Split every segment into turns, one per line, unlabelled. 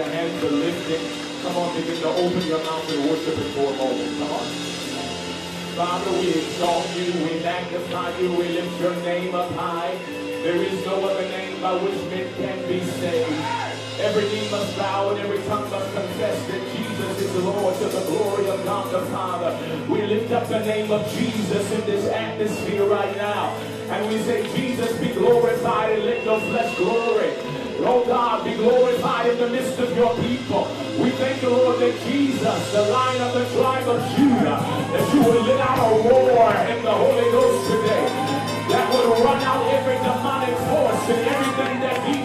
your hands are lifted, come on, begin to open your mouth and worship Him for a moment. Come on. Father, we exalt you, we magnify you, we lift your name up high. There is no other name by which men can be saved. Every knee must bow and every tongue must confess that Jesus is the Lord to the glory of God the Father. We lift up the name of Jesus in this atmosphere right now. And we say, Jesus, be glorified and let your flesh glory. Oh God, be glorified in the midst of your people. We thank you, Lord, that Jesus, the lion of the tribe of Judah, that you will let out a roar in the Holy Ghost today that would run out every demonic force and everything that like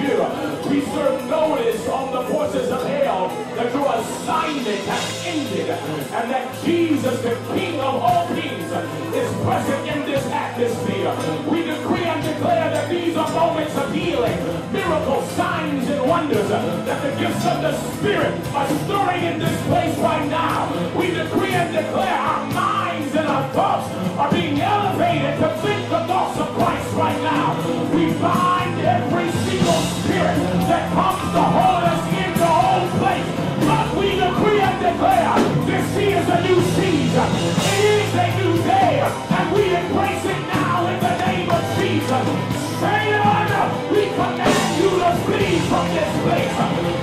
We serve notice on the forces of hell that your assignment has ended and that Jesus, the King of all kings, is present in this atmosphere. We decree and declare that these are moments of healing, miracles, signs, and wonders, that the gifts of the Spirit are stirring in this place right now. We decree and declare our minds and our thoughts are being elevated to think the thoughts of Christ right now. We bind every spirit that comes to hold us in the old place. But we decree and declare this is a new season. It is a new day. And we embrace it now in the name of Jesus. Satan, we command you to flee from this place.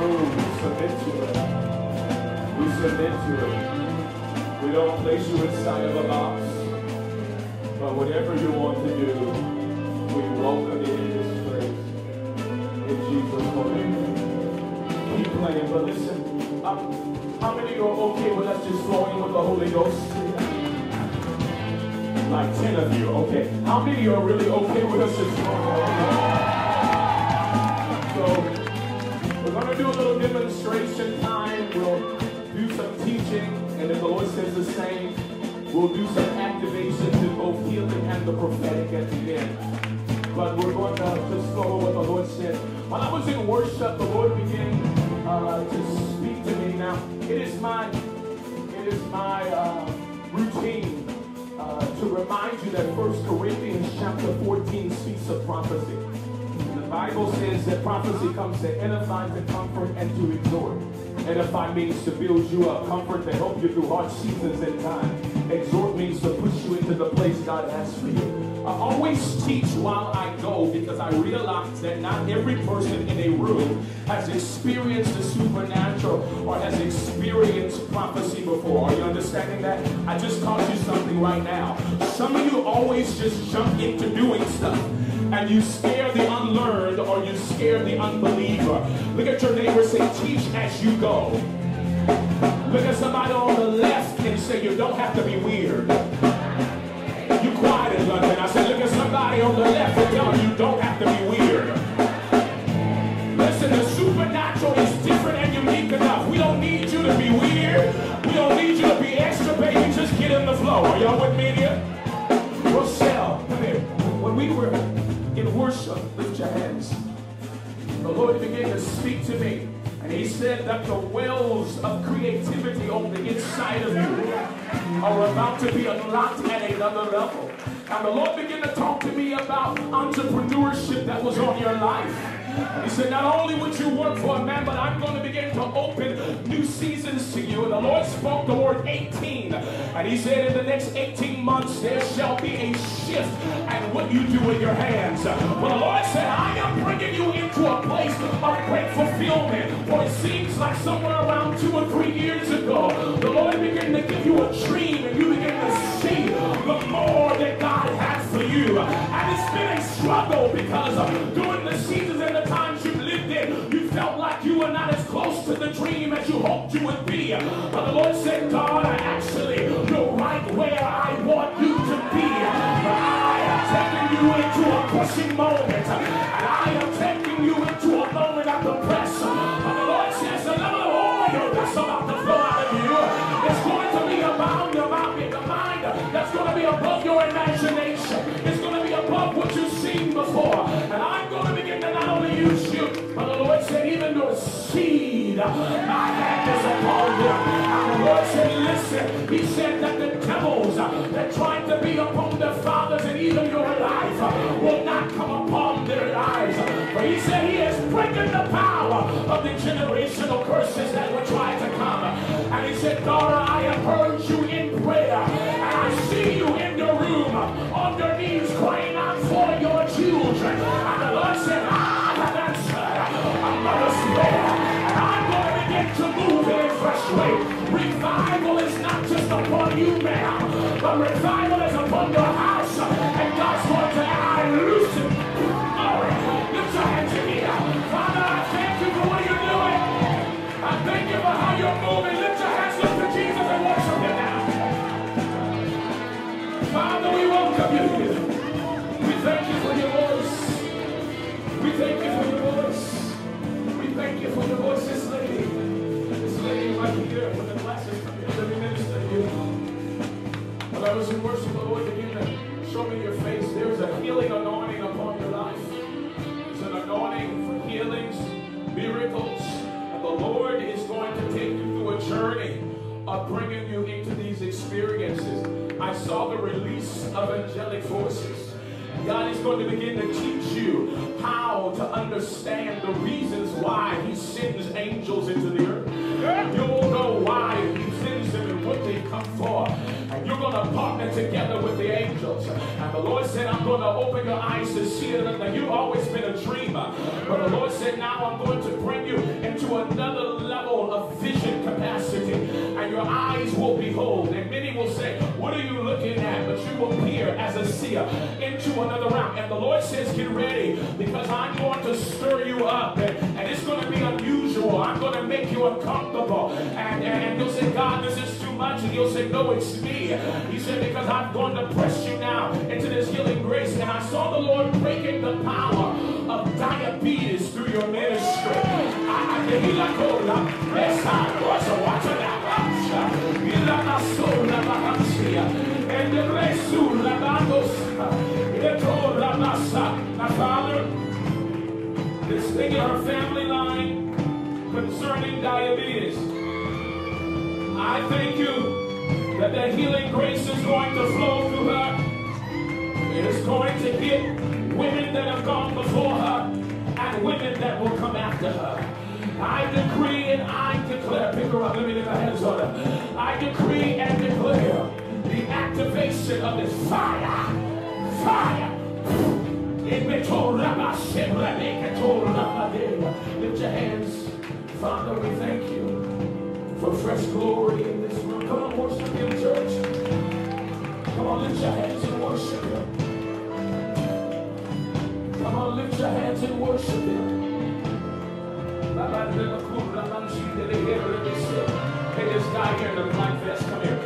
We submit to it. We submit to it. We don't place you inside of a box. But whatever you want to do, we welcome you in this place. In Jesus' name. Keep playing, but listen. how many are okay with us just flowing with the Holy Ghost? Like 10 of you, okay. How many are really okay with us just flowing? Do a little demonstration time. We'll do some teaching, and if the Lord says the same, we'll do some activations in both healing and the prophetic at the end. But we're going to just follow what the Lord said. When I was in worship, the Lord began uh, to speak to me. Now, it is my, it is my uh, routine uh, to remind you that 1 Corinthians chapter 14 speaks of prophecy. Bible says that prophecy comes to edify, to comfort, and to exhort. Edify means to build you up. Comfort to help you through hard seasons and time. Exhort means to push you into the place God has for you. I always teach while I go because I realize that not every person in a room has experienced the supernatural or has experienced prophecy before. Are you understanding that? I just taught you something right now. Some of you always just jump into doing stuff and you scare the unlearned or you scare the unbeliever. Look at your neighbor say, teach as you go. Look at somebody on the left and say, you don't have to be weird. You quiet in London. I said, look at somebody on the left and tell them you don't have to be weird. Listen, the supernatural is different and unique enough. We don't need you to be weird. We don't need you to be extra, baby. Just get in the flow. Are y'all with me here? Rochelle, come here. When we were worship, lift your hands. The Lord began to speak to me. And he said that the wells of creativity on the inside of you are about to be unlocked at another level. And the Lord began to talk to me about entrepreneurship that was on your life. He said, Not only would you work for a man, but I'm going to begin to open new seasons to you. And the Lord spoke the word 18. And He said, In the next 18 months, there shall be a shift and what you do with your hands. But the Lord said, I am bringing you into a place of great fulfillment. For it seems like somewhere around two or three years ago, the Lord began to give you a dream and you began to see the more that God has for you. And it's been a struggle because doing you were not as close to the dream as you hoped you would be. But the Lord said, God, actually, you're right where I want you to be. I am taking you into a pushing moment. And I my hand is upon. And the Lord said, listen, he said that the devils that tried to be upon their fathers and even your life will not come upon their lives. For he said he has broken the power of the generational curses that were trying to come. And he said, daughter, upon you, ma'am, but revival of bringing you into these experiences. I saw the release of angelic forces. God is going to begin to teach you how to understand the reasons why He sends angels into the earth. You'll the Lord said, I'm going to open your eyes to see it. Now, you've always been a dreamer. But the Lord said, now I'm going to bring you into another level of vision capacity. And your eyes will behold. And many will say, what are you looking at? But you will peer as a seer into another realm. And the Lord says, get ready because I'm going to stir you up. And, and it's going to be unusual. I'm going to make you uncomfortable. And, and, and you'll say, God, this is too much. And you'll say, no, it's me. He said, because I'm going to press you now into this healing grace. And I saw the Lord breaking the power of diabetes through your ministry. I, oh, a. Oh, now, Father, this thing in family line concerning diabetes. I thank you that the healing grace is going to flow through her. It is going to hit women that have gone before her and women that will come after her. I decree and I declare, pick her up, let me lay my hands on her. I decree and declare the activation of this fire, fire. Lift your hands. Father, we thank you for fresh glory in this room. Come on, worship Him, church. Come on, lift your hands and worship Him. Come on, lift your hands and worship Him. Hey, this guy here in the black vest, come here.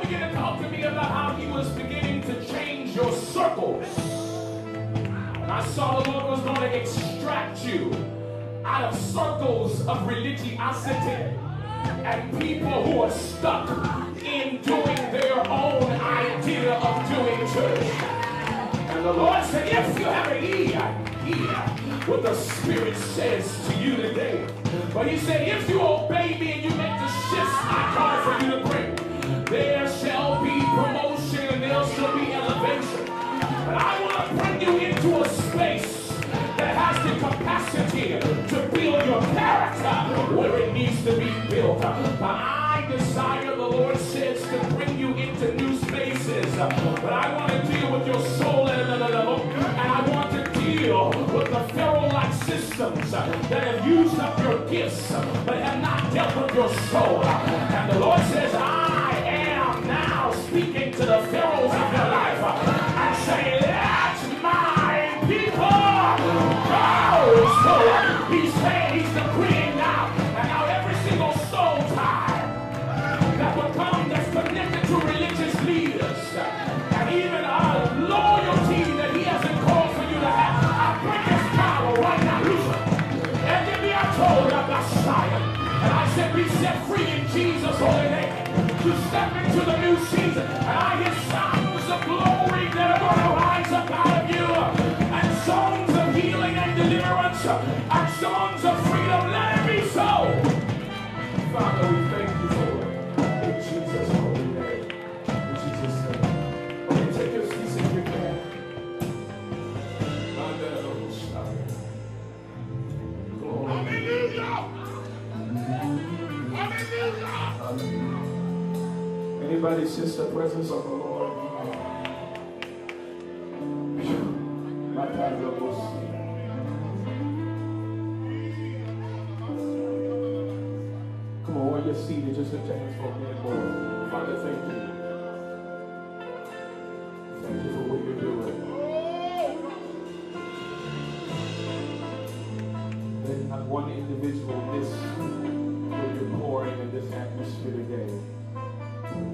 Began to talk to me about how He was beginning to change your circles. And I saw the Lord was going to extract you out of circles of religiosity and people who are stuck in doing their own idea of doing church. And the Lord said, if you have an ear, hear what the Spirit says to you today. But He said, if you obey me and you make the shifts I call for you to bring, there shall be promotion and there shall be elevation. But I want to bring you into a space that has the capacity to build your character where it needs to be built. But I desire, the Lord says, to bring you into new spaces. But I want to deal with your soul at another level. And I want to deal with the Pharaoh-like systems that have used up your gifts but have not dealt with your soul. And the Lord says, I the pharaohs of your life and say, Let my people go. So he's saying, he's And songs of healing and deliverance. Anybody sense the presence of the Lord? Come on, while you're seated, just your hands for a minute more. Father, thank you. Thank you for what you're doing. Let not one individual miss what you're pouring in this atmosphere today.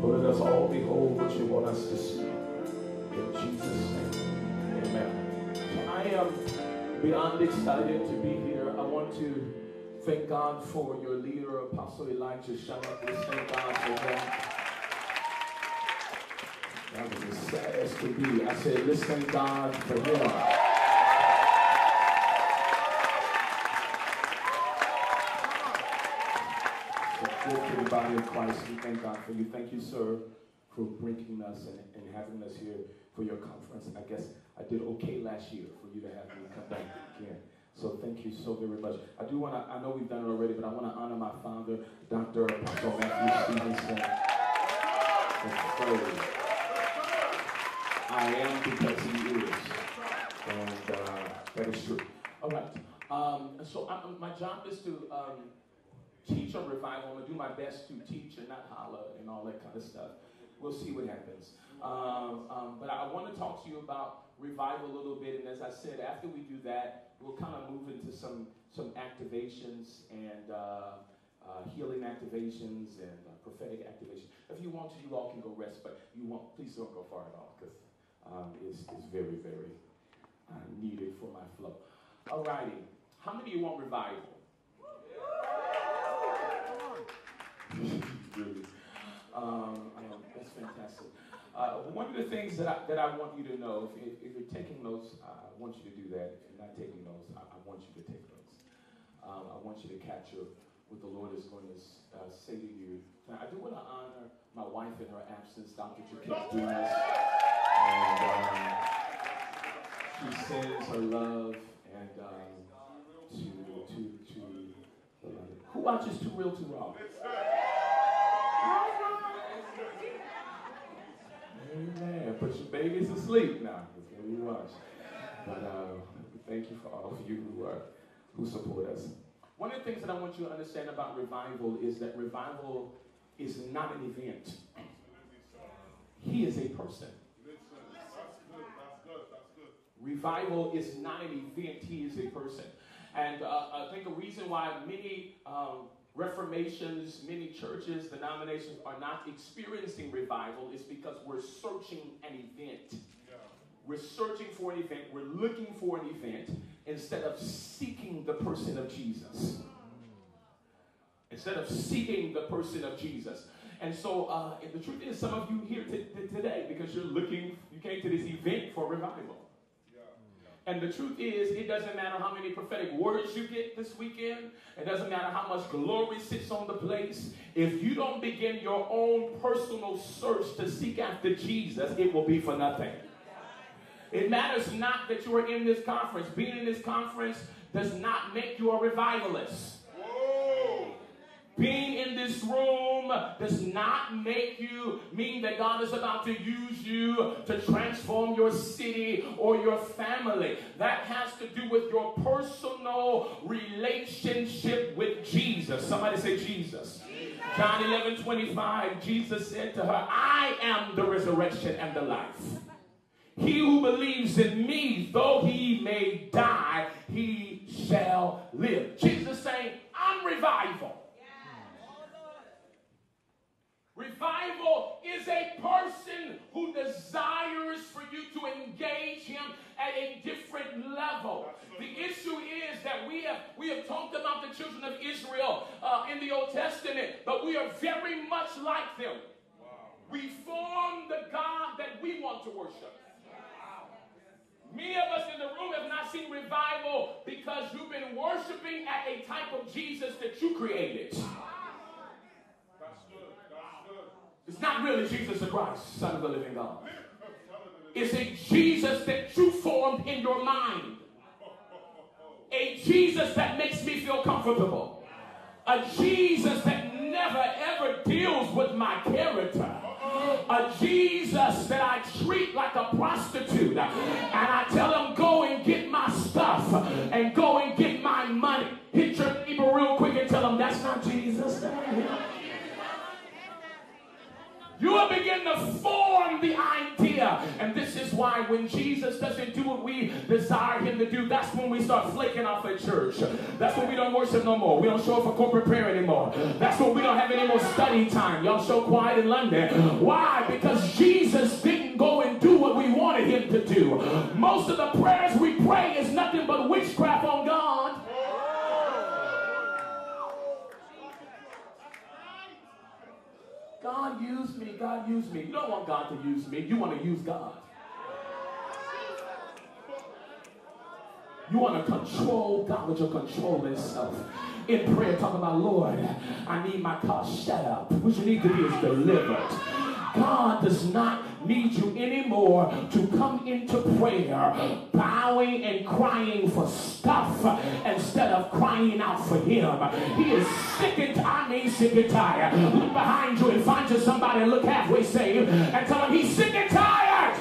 But let us all behold what you want us to see. In Jesus' name. Amen. So I am beyond excited to be here. I want to thank God for your leader, Apostle Elijah Shamrock. Let's thank God for him. That was as sad as could be. I said, let's thank God for him. Good to the body of Christ. We thank God for you. Thank you, sir, for bringing us and, and having us here for your conference. I guess I did okay last year for you to have me come back again. So thank you so very much. I do want to, I know we've done it already, but I want to honor my father, Dr. Apostle Matthew Stevenson. I am because he is. And uh, that is true. All right. Um, so I, my job is to um, teach on revival. I'm going to do my best to teach and not holler and all that kind of stuff. We'll see what happens. Um, um, but I want to talk to you about revival a little bit. And as I said, after we do that, we'll kind of move into some, some activations and uh, uh, healing activations and uh, prophetic activations. If you want to, you all can go rest, but you want, please don't go far at all because um, it's, it's very, very uh, needed for my flow. All righty. How many of you want revival? Really. Um, that's fantastic. Uh, one of the things that I, that I want you to know, if, if, you're taking notes, I want you to do that. If you're not taking notes, I, I want you to take notes. Um, I want you to capture what the Lord is going to uh, say to you. Now, I do want to honor my wife in her absence, Dr. Jaquette Dumas. And um, she sends her love and um, to, to, to, uh, who watches Too Real, Too Raw? Amen. Put your babies to sleep now. That's what we watch. But uh, thank you for all of you who are who support us. One of the things that I want you to understand about revival is that revival is not an event. He is a person. Revival is not an event, he is a person. And uh, I think the reason why many um, reformations, many churches, denominations are not experiencing revival is because we're searching an event. We're searching for an event, we're looking for an event instead of seeking the person of Jesus. Instead of seeking the person of Jesus. And so, uh, and the truth is, some of you here t- t- today because you're looking, you came to this event for revival. And the truth is, it doesn't matter how many prophetic words you get this weekend. It doesn't matter how much glory sits on the place. If you don't begin your own personal search to seek after Jesus, it will be for nothing. It matters not that you are in this conference. Being in this conference does not make you a revivalist. Being in this room does not make you mean that God is about to use you to transform your city or your family. That has to do with your personal relationship with Jesus. Somebody say Jesus. John 11 25, Jesus said to her, I am the resurrection and the life. He who believes in me, though he may die, he shall live. Jesus saying, I'm revival. Revival is a person who desires for you to engage him at a different level. The issue is that we have we have talked about the children of Israel uh, in the Old Testament, but we are very much like them. We form the God that we want to worship. Many of us in the room have not seen revival because you've been worshiping at a type of Jesus that you created. That's good. That's good. It's not really Jesus the Christ, Son of the living God. It's a Jesus that you formed in your mind. A Jesus that makes me feel comfortable. A Jesus that never ever deals with my character a Jesus that I treat like a prostitute. And I tell him, go and get my stuff and go and get You will begin to form the idea. And this is why when Jesus doesn't do what we desire him to do, that's when we start flaking off at church. That's when we don't worship no more. We don't show up for corporate prayer anymore. That's when we don't have any more study time. Y'all show quiet in London. Why? Because Jesus didn't go and do what we wanted him to do. Most of the prayers we pray is nothing but witchcraft on God. God use me, God use me. You don't want God to use me, you want to use God. You want to control God with your controlling self. In prayer, talking about, Lord, I need my car shut up. What you need to be is delivered. God does not need you anymore to come into prayer bowing and crying for stuff instead of crying out for him. He is sick and I mean sick and tired. Look behind you and find you somebody look halfway saved and tell him he's sick and tired.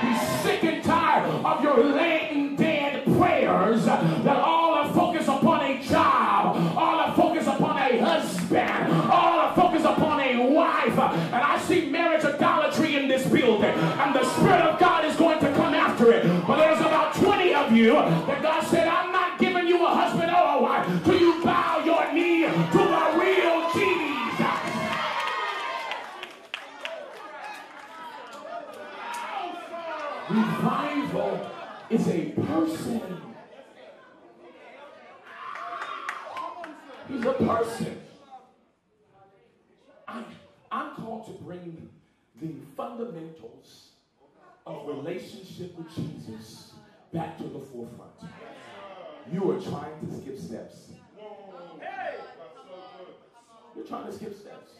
He's sick and tired of your laying dead prayers that all are focused upon a job, all are focused upon a husband, all are focused upon a wife. And I see this and the Spirit of God is going to come after it. But there's about 20 of you that God said, I'm not giving you a husband or a wife till you bow your knee to the real Jesus. Revival is a person. He's a person. I'm, I'm called to bring the fundamentals of relationship with Jesus back to the forefront. You are trying to skip steps. You're trying to skip steps.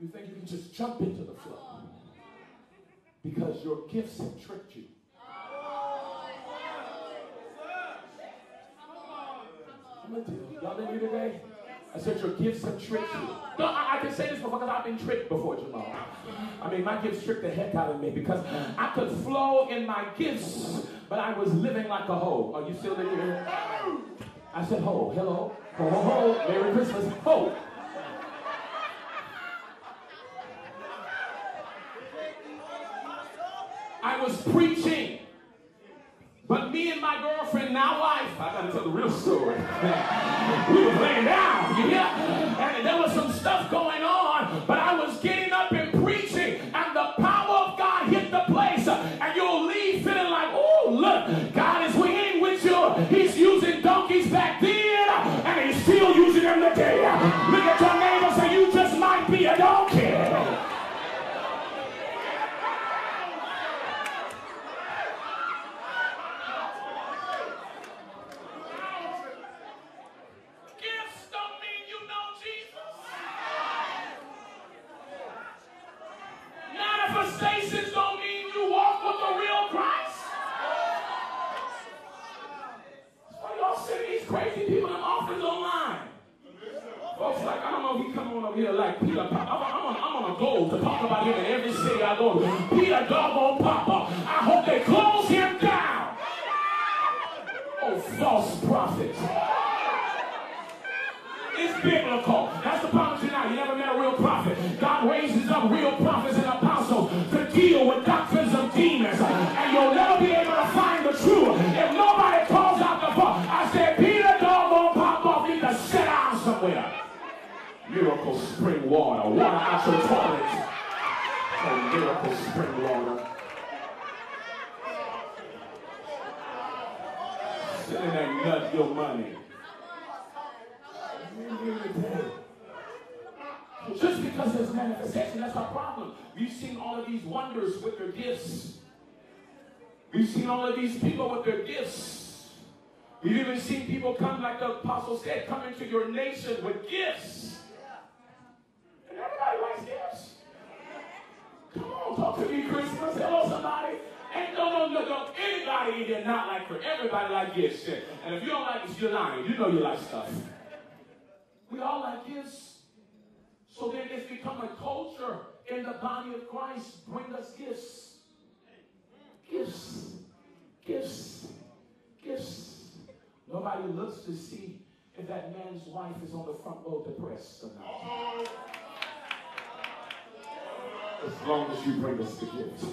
You think you can just jump into the flow because your gifts have tricked you. I'm gonna tell you, y'all here today? I said your gifts have tricked you. No, I, I can say this before because I've been tricked before, Jamal. I mean, my gifts tricked the heck out of me because I could flow in my gifts, but I was living like a hoe. Are you still in here? I said, ho, hello, ho, ho, ho, Merry Christmas, ho. I was preaching. But me and my girlfriend, now wife, I gotta tell the real story. we were laying down, you hear? And there was some stuff going Miracle spring water. Water out your toilet. Oh, miracle spring water. Sit in there nut your money. Just because there's manifestation, that's our problem. We've seen all of these wonders with their gifts. We've seen all of these people with their gifts. We've even seen people come, like the apostle said, come into your nation with gifts. And everybody likes gifts. On, talk to me, Christmas. Hello, somebody. And no, no, no, no. Anybody in here not like her. Everybody like gifts. And if you don't like it, you're lying. You know you like stuff. We all like gifts. So then it's become a culture in the body of Christ. Bring us gifts. Gifts. Gifts. Gifts. Nobody looks to see if that man's wife is on the front row depressed or not. As long as you bring us the gifts.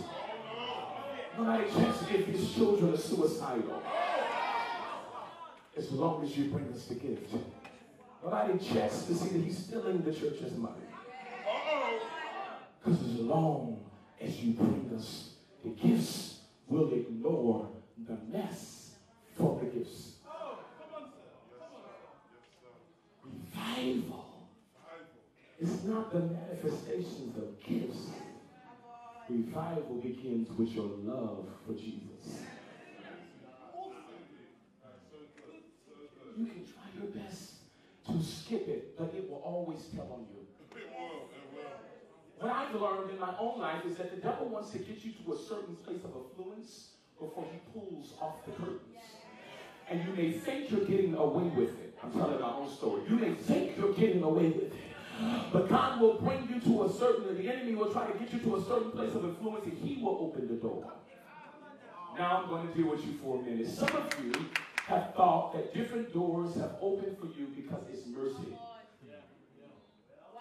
Nobody checks if his children are suicidal. As long as you bring us the gift. Nobody checks to see that he's stealing the church's money. Because as long as you bring us the gifts, we'll ignore the mess for the gifts. Revival is not the manifestations of gifts. Revival begins with your love for Jesus. You can try your best to skip it, but it will always tell on you. What I've learned in my own life is that the devil wants to get you to a certain place of affluence before he pulls off the curtains. And you may think you're getting away with it. I'm telling my own story. You may think you're getting away with it. But God will bring you to a certain, the enemy will try to get you to a certain place of influence and he will open the door. Now I'm going to deal with you for a minute. Some of you have thought that different doors have opened for you because it's mercy.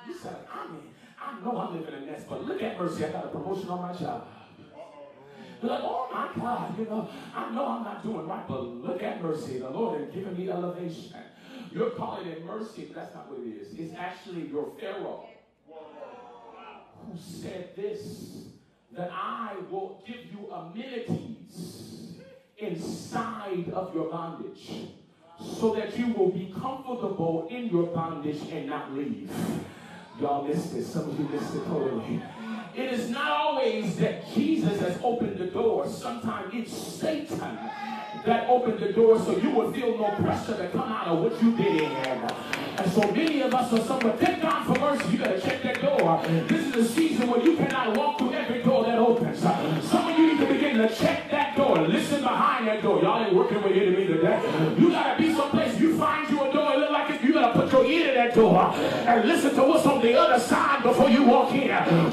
You said, I mean, I know I'm living in a mess, but look at mercy. I got a promotion on my job. Like, oh my God, you know, I know I'm not doing right, but look at mercy. The Lord has given me elevation. You're calling it mercy, but that's not what it is. It's actually your Pharaoh who said this that I will give you amenities inside of your bondage so that you will be comfortable in your bondage and not leave. Y'all missed it. Some of you missed it totally. It is not always that Jesus has opened the door. Sometimes it's Satan that opened the door so you would feel no pressure to come out of what you did in. And so many of us are somewhere. Thank God for mercy. You better check that door. This is a season where you cannot walk through every door that opens. Some of you need to begin to check that door. Listen behind that door. Y'all ain't working with enemy today. You gotta be someplace. You find you a door. It look like it. Gotta put your ear to that door and listen to what's on the other side before you walk in.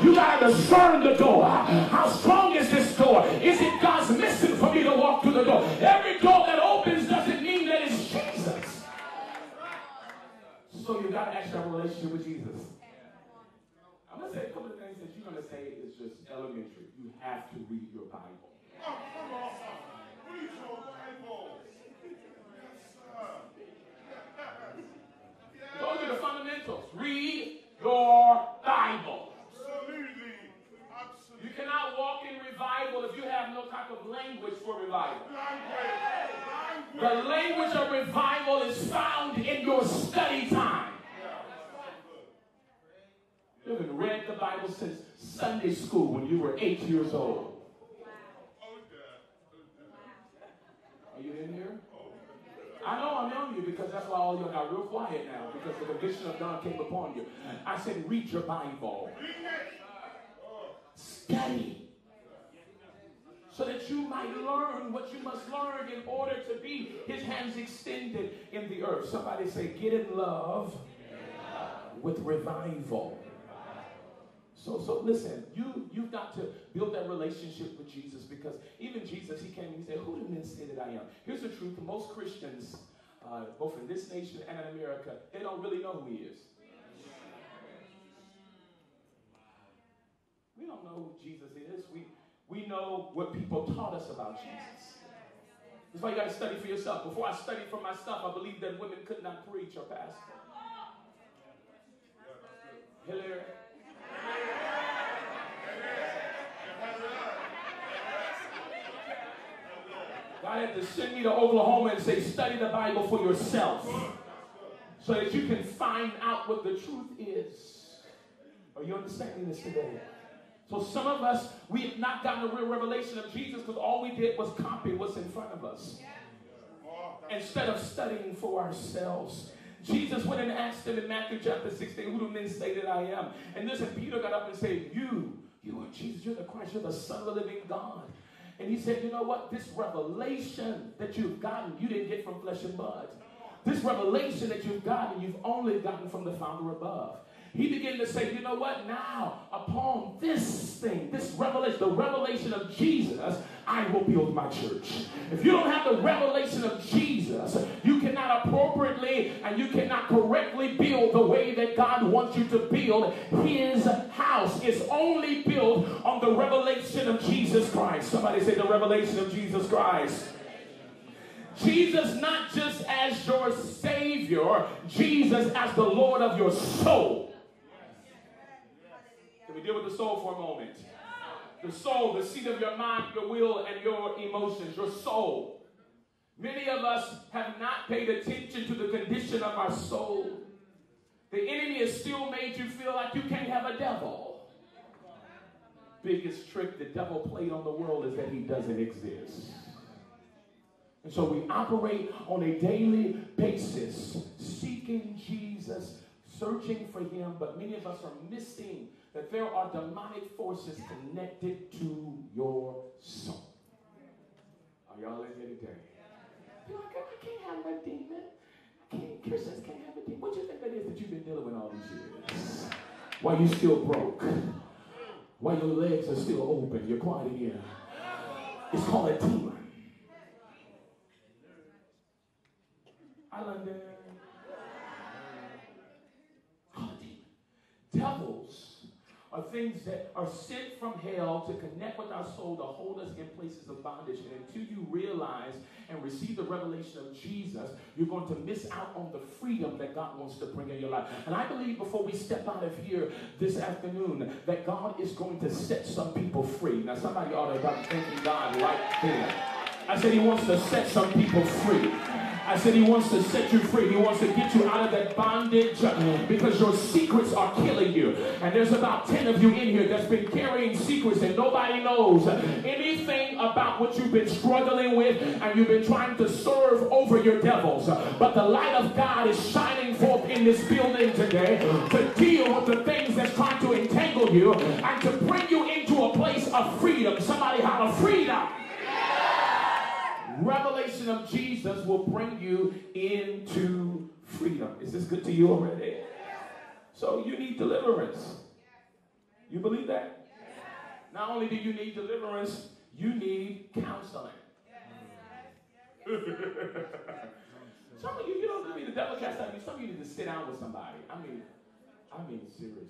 You gotta discern the door. How strong is this door? Is it God's mission for me to walk through the door? Every door that opens doesn't mean that it's Jesus. So you gotta actually have a relationship with Jesus. I'm gonna say a couple of things that you're gonna say is just elementary. You have to read your Bible.
Oh, come on. Read your Bible. Yes, sir.
Those are the fundamentals. Read your Bible.
Absolutely.
You cannot walk in revival if you have no type of language for revival.
Language.
The
Language.
language of revival is found in your study time. You haven't read the Bible since Sunday school when you were eight years old.
Oh, dear. Oh, dear.
Are you in here? I know I'm on you because that's why all y'all got real quiet now because the conviction of God came upon you. I said, read your Bible. Study. So that you might learn what you must learn in order to be his hands extended in the earth. Somebody say, get in love with revival. So, so listen, you, you've got to build that relationship with Jesus because even Jesus, he came and he said, Who do men say that I am? Here's the truth most Christians, uh, both in this nation and in America, they don't really know who he is. We don't know who Jesus is. We, we know what people taught us about Jesus. That's why you got to study for yourself. Before I studied for myself, I believed that women could not preach or pastor. Hilarious. God had to send me to Oklahoma and say, study the Bible for yourself so that you can find out what the truth is. Are you understanding this today? So some of us, we have not gotten a real revelation of Jesus because all we did was copy what's in front of us. Instead of studying for ourselves. Jesus went and asked them in Matthew chapter 16, who do men say that I am? And listen, Peter got up and said, you, you are Jesus, you're the Christ, you're the Son of the living God. And he said, you know what? This revelation that you've gotten, you didn't get from flesh and blood. This revelation that you've gotten, you've only gotten from the Father above he began to say, you know what? Now, upon this thing, this revelation, the revelation of Jesus, I will build my church. If you don't have the revelation of Jesus, you cannot appropriately and you cannot correctly build the way that God wants you to build his house. It's only built on the revelation of Jesus Christ. Somebody say the revelation of Jesus Christ. Jesus not just as your Savior, Jesus as the Lord of your soul. Deal with the soul for a moment? The soul, the seat of your mind, your will, and your emotions, your soul. Many of us have not paid attention to the condition of our soul. The enemy has still made you feel like you can't have a devil. Biggest trick the devil played on the world is that he doesn't exist. And so we operate on a daily basis, seeking Jesus, searching for him, but many of us are missing that there are demonic forces connected to your soul. Are y'all in here today? You're like, I can't have a demon. Can't, Christians can't have a demon. What do you think that is that you've been dealing with all these years? Why you still broke? Why your legs are still open? You're quiet in here. It's called a demon. I learned that. Devils are things that are sent from hell to connect with our soul, to hold us in places of bondage. And until you realize and receive the revelation of Jesus, you're going to miss out on the freedom that God wants to bring in your life. And I believe before we step out of here this afternoon, that God is going to set some people free. Now, somebody ought to be thanking God right there. I said he wants to set some people free. I said he wants to set you free. He wants to get you out of that bondage because your secrets are killing you. And there's about 10 of you in here that's been carrying secrets and nobody knows anything about what you've been struggling with and you've been trying to serve over your devils. But the light of God is shining forth in this building today to deal with the things that's trying to entangle you and to bring you into a place of freedom. Somebody have a revelation of Jesus will bring you into freedom. Is this good to you already? So you need deliverance. You believe that? Not only do you need deliverance, you need counseling. some of you, you don't mean the devil cast out you. Some of you need to sit down with somebody. I mean, I mean seriously.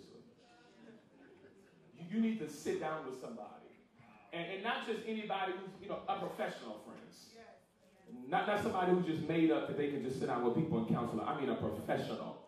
You need to sit down with somebody. And, and not just anybody who's, you know, a professional, friends. Not, not somebody who just made up that they can just sit down with people and counsel. I mean a professional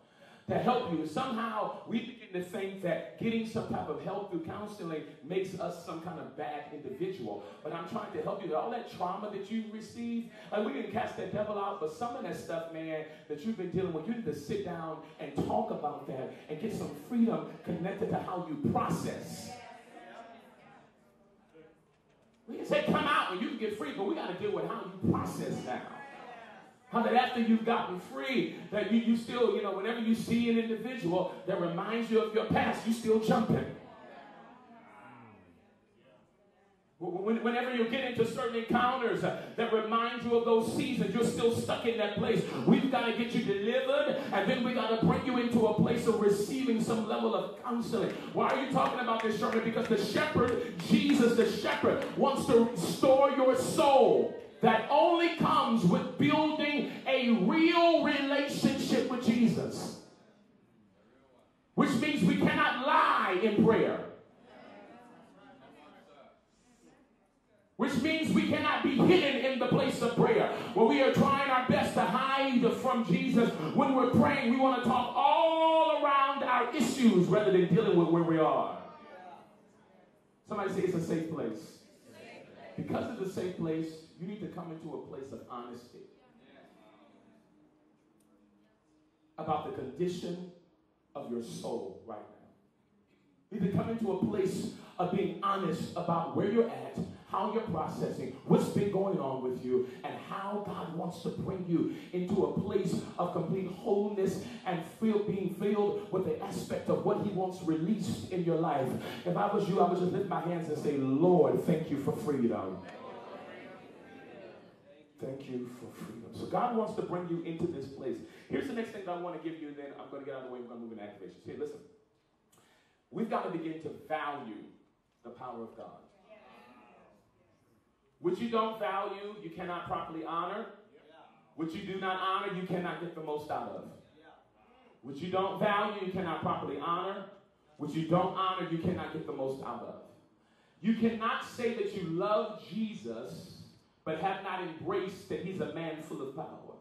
to help you. Somehow we begin to think that getting some type of help through counseling makes us some kind of bad individual. But I'm trying to help you. All that trauma that you received, like we can cast the devil out, but some of that stuff, man, that you've been dealing with, you need to sit down and talk about that and get some freedom connected to how you process. We can say come you can get free, but we got to deal with how you process now. How that after you've gotten free, that you, you still, you know, whenever you see an individual that reminds you of your past, you still jumping. Whenever you get into certain encounters uh, that remind you of those seasons, you're still stuck in that place. We've got to get you delivered, and then we got to bring you into a place of receiving some level of counseling. Why are you talking about this, Sherman? Because the shepherd, Jesus the shepherd, wants to restore your soul. That only comes with building a real relationship with Jesus. Which means we cannot lie in prayer. Which means we cannot be hidden in the place of prayer. When we are trying our best to hide from Jesus, when we're praying, we want to talk all around our issues rather than dealing with where we are. Somebody say it's a safe place. Because it's a safe place, you need to come into a place of honesty about the condition of your soul right now. You need to come into a place of being honest about where you're at how you're processing, what's been going on with you, and how God wants to bring you into a place of complete wholeness and feel, being filled with the aspect of what He wants released in your life. If I was you, I would just lift my hands and say, Lord, thank you for freedom. Thank you for freedom. So God wants to bring you into this place. Here's the next thing that I want to give you, and then I'm going to get out of the way. We're going to move into activations. Here, listen. We've got to begin to value the power of God. Which you don't value, you cannot properly honor. Which you do not honor, you cannot get the most out of. Which you don't value, you cannot properly honor. Which you don't honor, you cannot get the most out of. You cannot say that you love Jesus, but have not embraced that he's a man full of power.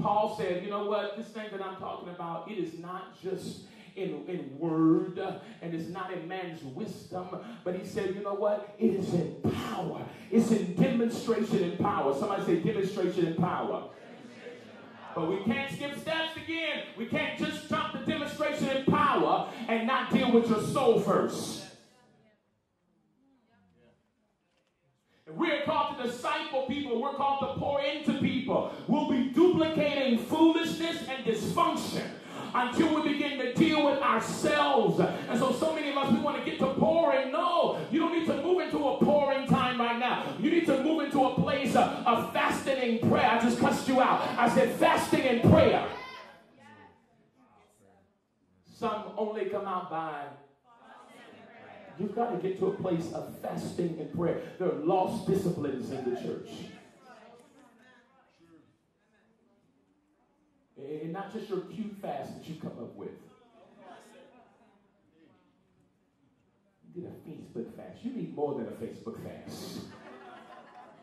Paul said, you know what, this thing that I'm talking about, it is not just in, in word and it's not in man's wisdom. But he said, you know what? It is in power. It's in demonstration and power. Somebody say demonstration and power. But we can't skip steps again. We can't just jump the demonstration and power and not deal with your soul first. we're called to disciple people. We're called to pour into people. We'll be duplicating foolishness and dysfunction until we begin to deal with ourselves. And so, so many of us, we want to get to pouring. No, you don't need to move into a pouring time right now. You need to move into a place of, of fasting and prayer. I just cussed you out. I said fasting and prayer. Some only come out by You've got to get to a place of fasting and prayer. There are lost disciplines in the church. And not just your cute fast that you come up with. You did a Facebook fast. You need more than a Facebook fast.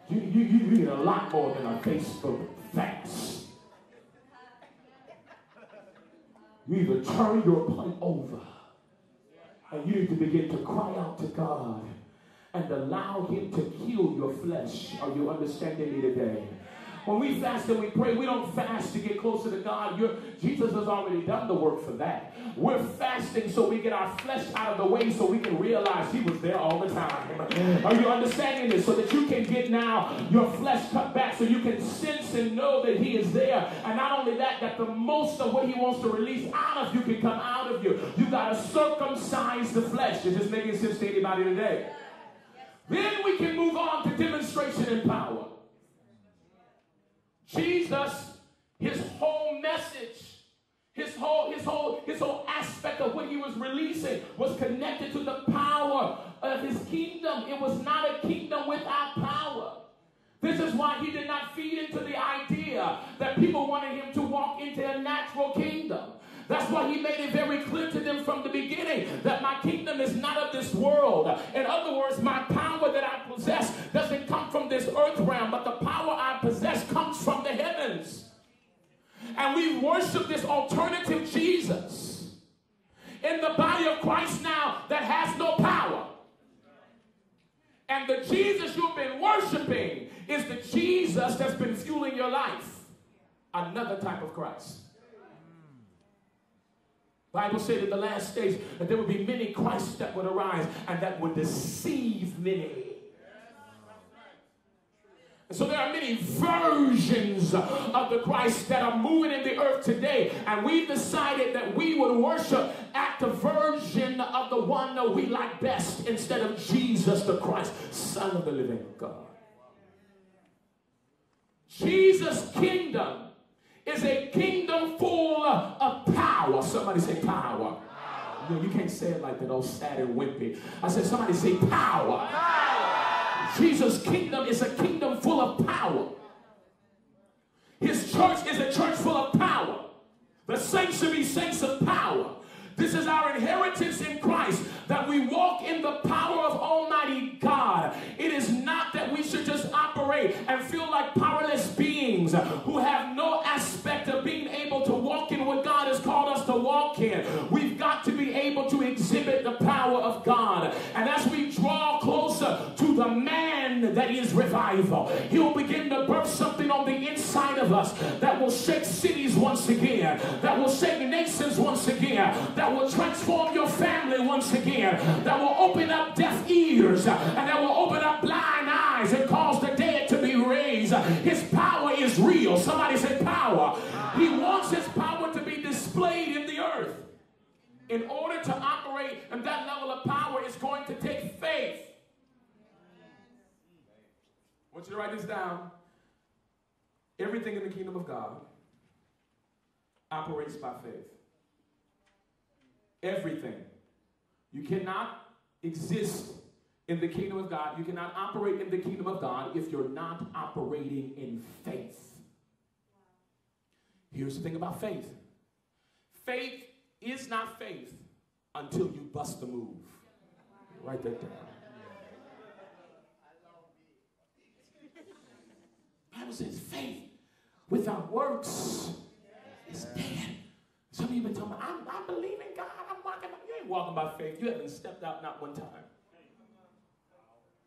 You, you, you need a lot more than a Facebook fast. You need to turn your plate over and you need to begin to cry out to God and allow Him to kill your flesh. Are you understanding me today? When we fast and we pray, we don't fast to get closer to God. You're, Jesus has already done the work for that. We're fasting so we get our flesh out of the way so we can realize He was there all the time. Are you understanding this? So that you can get now your flesh cut back so you can sense and know that He is there. And not only that, that the most of what He wants to release out of you can come out of you. You got to circumcise the flesh. Is this making sense to anybody today? Then we can move on to demonstration and power. Jesus, his whole message, his whole, his whole, his whole aspect of what he was releasing was connected to the power of his kingdom. It was not a kingdom without power. This is why he did not feed into the idea that people wanted him to walk into a natural kingdom. That's why he made it very clear to them from the beginning that my kingdom is not of this world. In other words, my power that I possess doesn't come from this earth realm, but the power I possess comes from the heavens. And we worship this alternative Jesus in the body of Christ now that has no power. And the Jesus you've been worshiping is the Jesus that's been fueling your life. Another type of Christ. Bible said in the last days that there would be many Christs that would arise and that would deceive many. So there are many versions of the Christ that are moving in the earth today. And we've decided that we would worship at the version of the one that we like best instead of Jesus the Christ, Son of the living God. Jesus' kingdom is a kingdom full of power. Somebody say power. You, know, you can't say it like that old sad and wimpy. I said, somebody say power. power. Jesus' kingdom is a kingdom full of power. His church is a church full of power. The saints should be saints of power. This is our inheritance in Christ that we walk in the power of Almighty God. It is not that we should just operate and feel like powerless beings who have no aspect of being able to walk in what God has called us to walk in. We've got to be able to exhibit the power of God. And as we draw the man that is revival, He'll begin to birth something on the inside of us that will shake cities once again, that will shake nations once again, that will transform your family once again, that will open up deaf ears, and that will open up blind eyes and cause the dead to be raised. His power is real. Somebody say power. He wants his power to be displayed in the earth. In order to operate at that level of power, it's going to take faith. Want you to write this down. Everything in the kingdom of God operates by faith. Everything. You cannot exist in the kingdom of God. You cannot operate in the kingdom of God if you're not operating in faith. Here's the thing about faith faith is not faith until you bust the move. Write that down. Bible says faith without works is dead. Some of you been telling me, I, I believe in God. I'm walking. By. You ain't walking by faith. You haven't stepped out not one time.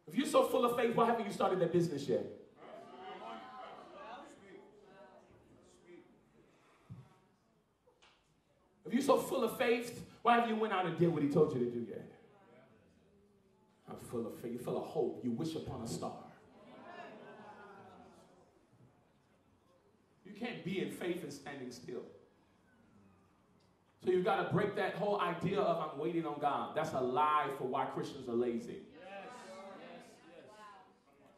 If you're so full of faith, why haven't you started that business yet? If you're so full of faith, why haven't you went out and did what he told you to do yet? I'm full of faith. You're full of hope. You wish upon a star. You can't be in faith and standing still. So you've got to break that whole idea of I'm waiting on God. That's a lie for why Christians are lazy.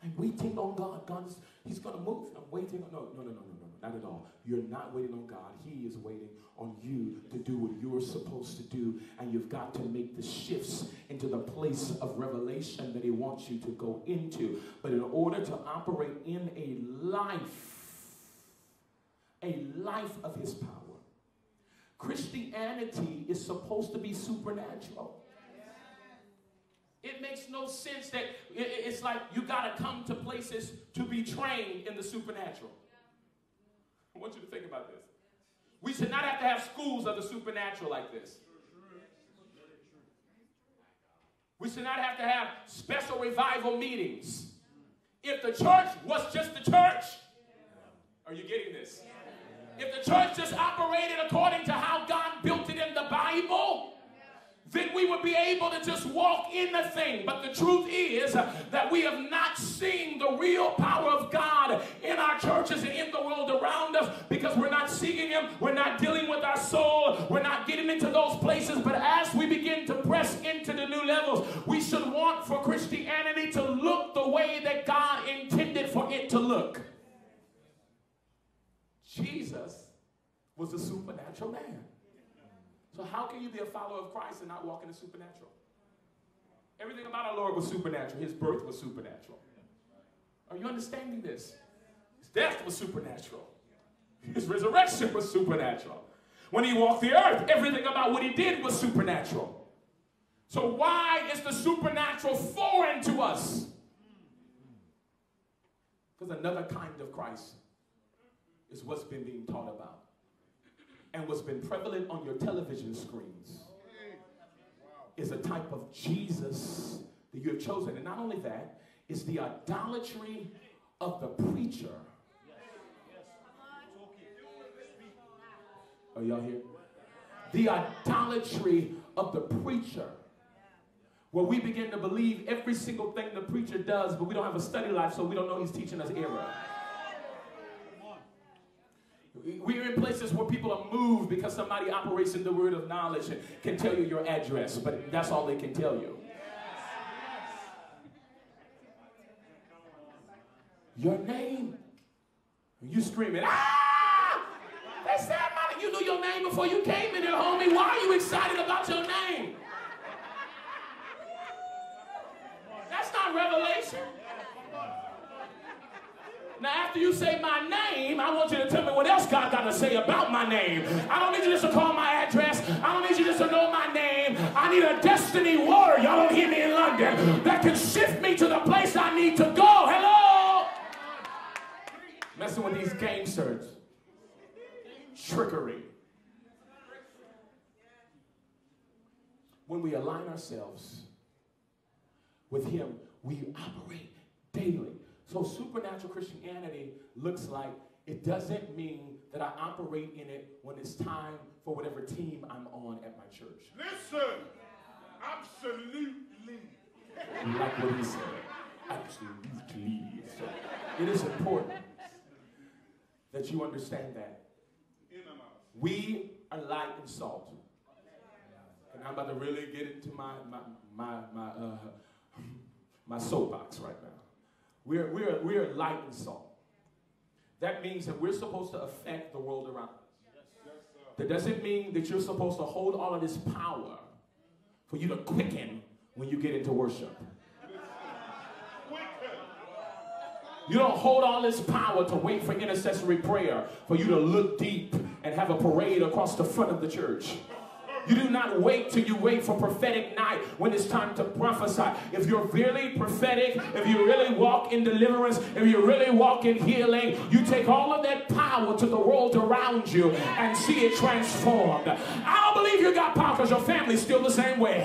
I'm waiting on God. God's He's going to move. I'm waiting on, no, no, no, no, no, no, not at all. You're not waiting on God. He is waiting on you to do what you're supposed to do. And you've got to make the shifts into the place of revelation that He wants you to go into. But in order to operate in a life, a life of His power, Christianity is supposed to be supernatural. It makes no sense that it's like you got to come to places to be trained in the supernatural. I want you to think about this. We should not have to have schools of the supernatural like this. We should not have to have special revival meetings. If the church was just the church, are you getting this? If the church just operated according to how God built it in the Bible, then we would be able to just walk in the thing. But the truth is that we have not seen the real power of God in our churches and in the world around us because we're not seeking Him, we're not dealing with our soul, we're not getting into those places. But as we begin to press into the new levels, we should want for Christianity to look the way that God intended for it to look. Jesus was a supernatural man. So how can you be a follower of Christ and not walk in the supernatural? Everything about our Lord was supernatural. His birth was supernatural. Are you understanding this? His death was supernatural. His resurrection was supernatural. When he walked the earth, everything about what he did was supernatural. So why is the supernatural foreign to us? Because another kind of Christ is what's been being taught about and what's been prevalent on your television screens is a type of Jesus that you have chosen. And not only that, it's the idolatry of the preacher. Are y'all here? The idolatry of the preacher. Where we begin to believe every single thing the preacher does, but we don't have a study life, so we don't know he's teaching us error. We're in places where people are moved because somebody operates in the word of knowledge and can tell you your address, but that's all they can tell you. Your name. You screaming, ah! They said, Mama, you knew your name before you came in here, homie. Why are you excited about your name? That's not revelation. Now, after you say my name, I want you to tell me what else God got to say about my name. I don't need you just to call my address. I don't need you just to know my name. I need a destiny word. Y'all don't hear me in London that can shift me to the place I need to go. Hello? Messing with these gamesters. Trickery. When we align ourselves with Him, we operate daily. So supernatural Christianity looks like it doesn't mean that I operate in it when it's time for whatever team I'm on at my church.
Listen, absolutely.
You like what he said? Absolutely. So it is important that you understand that.
In and out.
We are light and salt. And I'm about to really get into my my my my uh, my soapbox right now. We're, we're, we're light and salt. That means that we're supposed to affect the world around us. That doesn't mean that you're supposed to hold all of this power for you to quicken when you get into worship. You don't hold all this power to wait for intercessory prayer for you to look deep and have a parade across the front of the church. You do not wait till you wait for prophetic night when it's time to prophesy. If you're really prophetic, if you really walk in deliverance, if you really walk in healing, you take all of that power to the world around you and see it transformed. I don't believe you got power because your family's still the same way.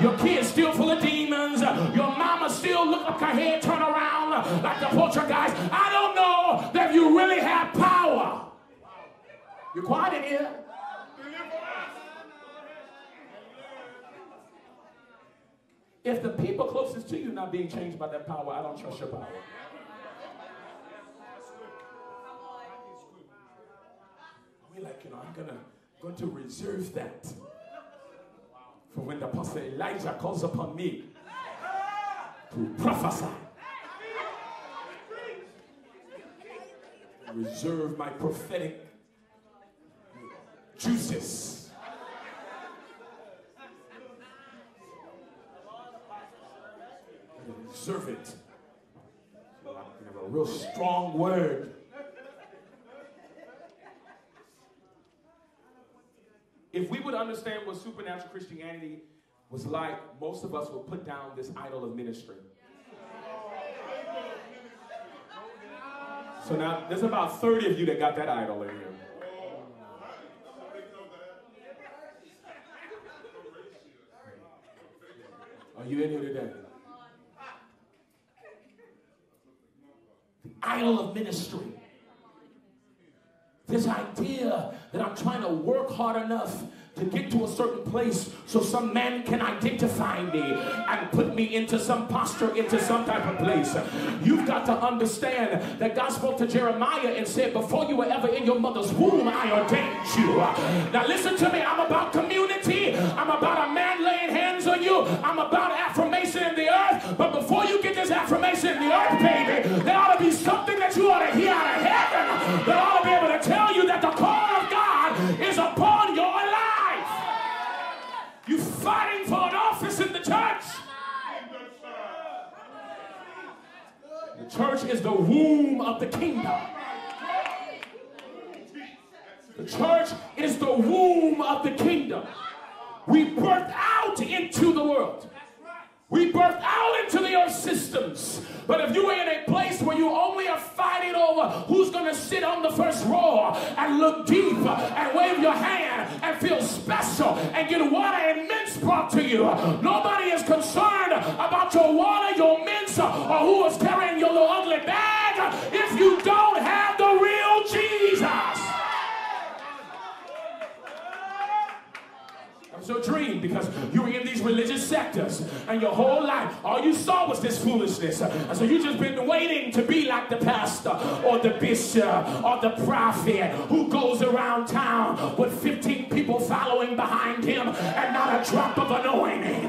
Your kids still full of demons. Your mama still look up her head turn around like the poltergeist. I don't know that you really have power. You're quiet in here. If the people closest to you not being changed by that power, I don't trust your power. We like, you know, I'm gonna going to reserve that for when the apostle Elijah calls upon me to prophesy. Reserve my prophetic juices. Have a real strong word. If we would understand what supernatural Christianity was like, most of us would put down this idol of ministry. So now there's about 30 of you that got that idol in here. Are you in here today? Idol of ministry. This idea that I'm trying to work hard enough to get to a certain place so some man can identify me and put me into some posture, into some type of place. You've got to understand that God spoke to Jeremiah and said, Before you were ever in your mother's womb, I ordained you. Now, listen to me. I'm about community, I'm about a man laying hands on you, I'm about earth. But before you get this affirmation in the earth, baby, there ought to be something that you ought to hear out of heaven that ought to be able to tell you that the call of God is upon your life. You fighting for an office in the church. The church is the womb of the kingdom. The church is the womb of the kingdom. We birth out into the world. We birth out into the earth systems. But if you are in a place where you only are fighting over who's going to sit on the first row and look deep and wave your hand and feel special and get water and mints brought to you, nobody is concerned about your water, your mints, or who is carrying your little ugly bag if you don't have It's your dream because you were in these religious sectors and your whole life, all you saw was this foolishness. And so you just been waiting to be like the pastor or the bishop or the prophet who goes around town with 15 people following behind him and not a drop of anointing.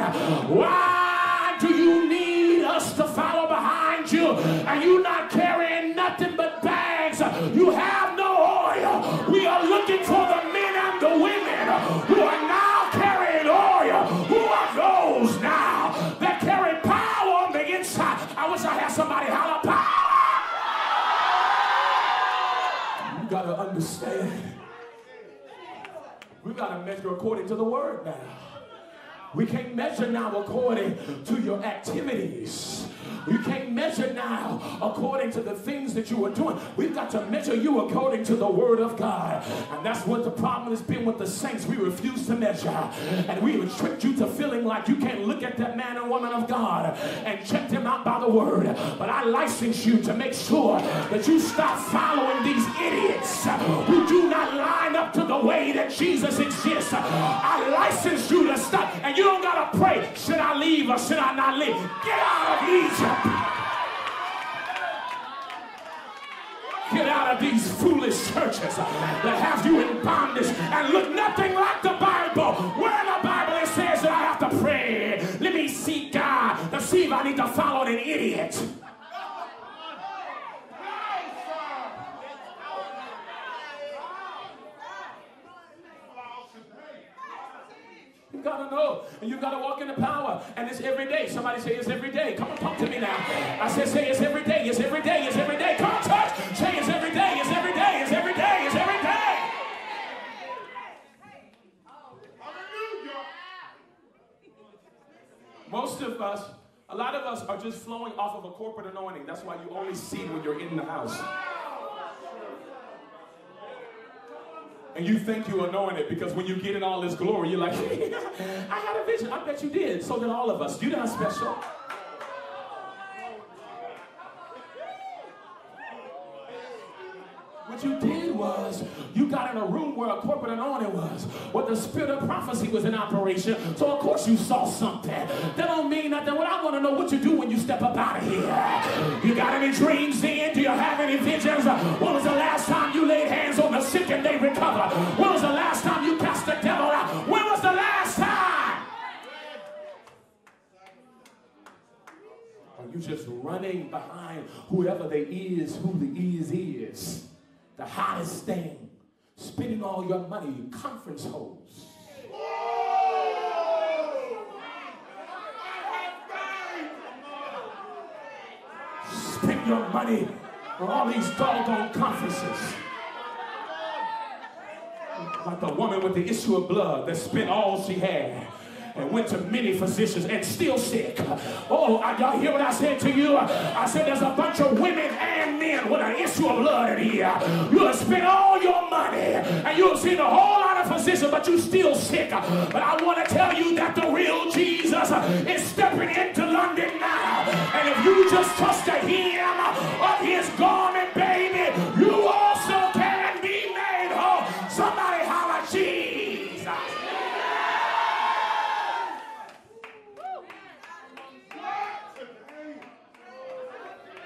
Why do you need us to follow behind you and you not carrying nothing but bags? You have We gotta measure according to the word now. We can't measure now according to your activities. You can't measure now according to the things that you are doing. We've got to measure you according to the Word of God. And that's what the problem has been with the saints. We refuse to measure. And we have tricked you to feeling like you can't look at that man and woman of God and check them out by the Word. But I license you to make sure that you stop following these idiots who do not line up to the way that Jesus exists. I license you to stop. And you don't got to pray, should I leave or should I not leave? Get out of Egypt. Get out of these foolish churches that have you in bondage and look nothing like the Bible. Where in the Bible it says that I have to pray. Let me seek God to see if I need to follow an idiot. You gotta know, and you gotta walk in the power, and it's every day. Somebody say it's every day. Come on, talk to me now. I said, say it's every day. It's every day. It's every day. Come on, church. Say it's every day. It's every day. It's every day. It's every day. Most of us, a lot of us, are just flowing off of a corporate anointing. That's why you only see when you're in the house. And you think you anointed because when you get in all this glory, you're like, I had a vision. I bet you did. So did all of us. You're not special. What you did was you got in a room where a corporate anointing was, where the spirit of prophecy was in operation. So of course you saw something. That don't mean nothing. What I want to know what you do when you step up out of here. You got any dreams then? Do you have any visions? When was the last time you laid hands on the sick and they recovered? When was the last time you cast the devil out? When was the last time? Are you just running behind whoever they is, who the is is? The hottest thing. Spending all your money conference halls. Spend your money on all these doggone conferences. Like the woman with the issue of blood that spent all she had and went to many physicians and still sick. Oh, I- y'all hear what I said to you? I said there's a bunch of women and men with an issue of blood in here. You'll have spent all your money and you'll seen a whole lot of physicians, but you still sick. But I want to tell you that the real Jesus is stepping into London now. And if you just trust the hem of his garment, baby,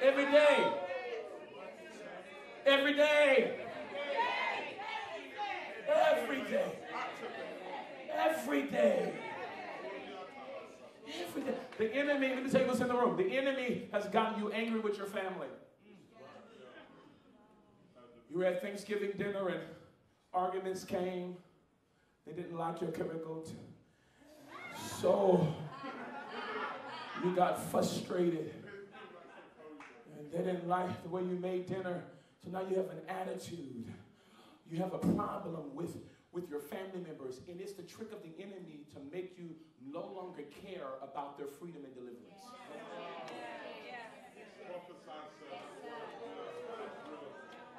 Every day. Every day. Every day. Every day. Every day. The enemy, let me tell you what's in the room. The enemy has gotten you angry with your family. You were at Thanksgiving dinner and arguments came. They didn't like your chemical. So you got frustrated. And they didn't like the way you made dinner. So now you have an attitude. You have a problem with, with your family members. And it's the trick of the enemy to make you no longer care about their freedom and deliverance.
Prophesy, sir.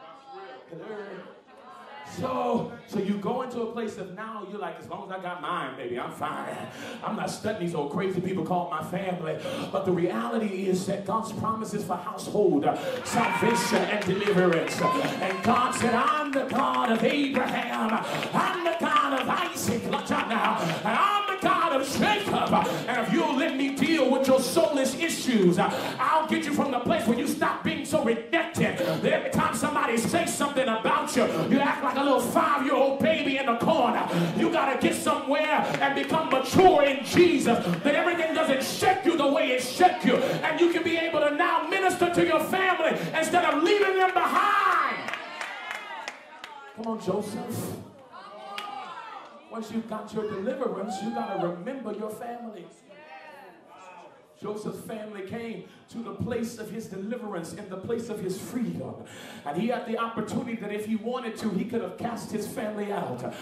That's real.
Hello? So, so you go into a place of now you're like, as long as I got mine, baby, I'm fine. I'm not studying these old crazy people called my family. But the reality is that God's promises for household uh, salvation and deliverance. And God said, I'm the God of Abraham. I'm the God of Isaac, and I'm the God of Jacob. And if you'll let me deal with your soulless issues, I'll get you from the place where you stop being so redundant. Every somebody says something about you, you act like a little five-year-old baby in the corner. You got to get somewhere and become mature in Jesus. That everything doesn't shake you the way it shook you. And you can be able to now minister to your family instead of leaving them behind. Come on, Joseph. Once you've got your deliverance, you got to remember your family. Joseph's family came to the place of his deliverance and the place of his freedom. And he had the opportunity that if he wanted to, he could have cast his family out.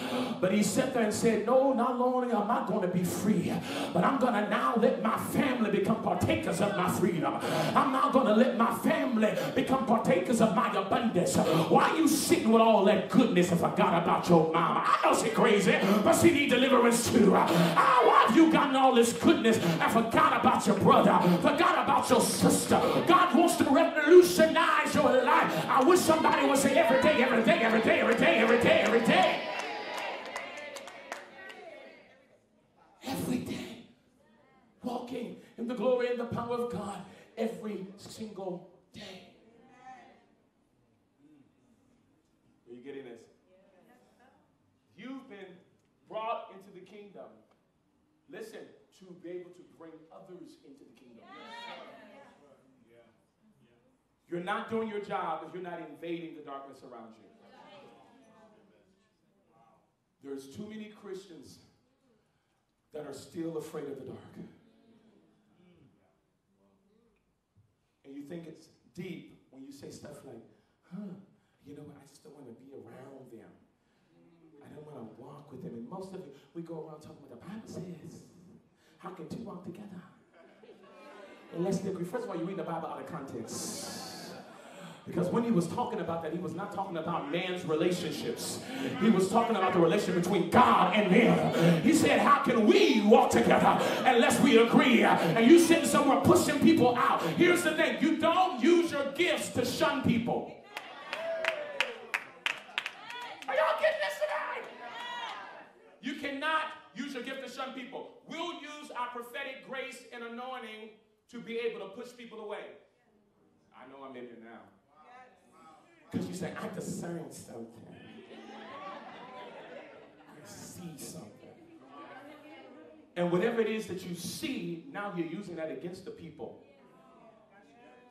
But he sat there and said, No, not only am I going to be free, but I'm going to now let my family become partakers of my freedom. I'm now going to let my family become partakers of my abundance. Why are you sitting with all that goodness and forgot about your mama? I know she's crazy, but she need deliverance too. Ah, why have you gotten all this goodness and forgot about your brother, forgot about your sister. God wants to revolutionize your life. I wish somebody would say every day, every day, every day, every day, every day, every day. Every day. Walking in the glory and the power of God every single day. Are you getting this? You've been brought into the kingdom. Listen, to be able to bring others into the kingdom. You're not doing your job if you're not invading the darkness around you. There's too many Christians that are still afraid of the dark. And you think it's deep when you say stuff like, huh, you know what, I just don't want to be around them. I don't want to walk with them. And most of it, we go around talking about the Bible says. How can two walk together? Unless they agree. First of all, you read the Bible out of context. Because when he was talking about that, he was not talking about man's relationships. He was talking about the relationship between God and man. He said, How can we walk together unless we agree? And you sitting somewhere pushing people out. Here's the thing you don't use your gifts to shun people. Are y'all getting this tonight? You cannot use your gift to shun people. We'll use our prophetic grace and anointing to be able to push people away. I know I'm in here now. Because you say, I discern something. I see something. And whatever it is that you see, now you're using that against the people.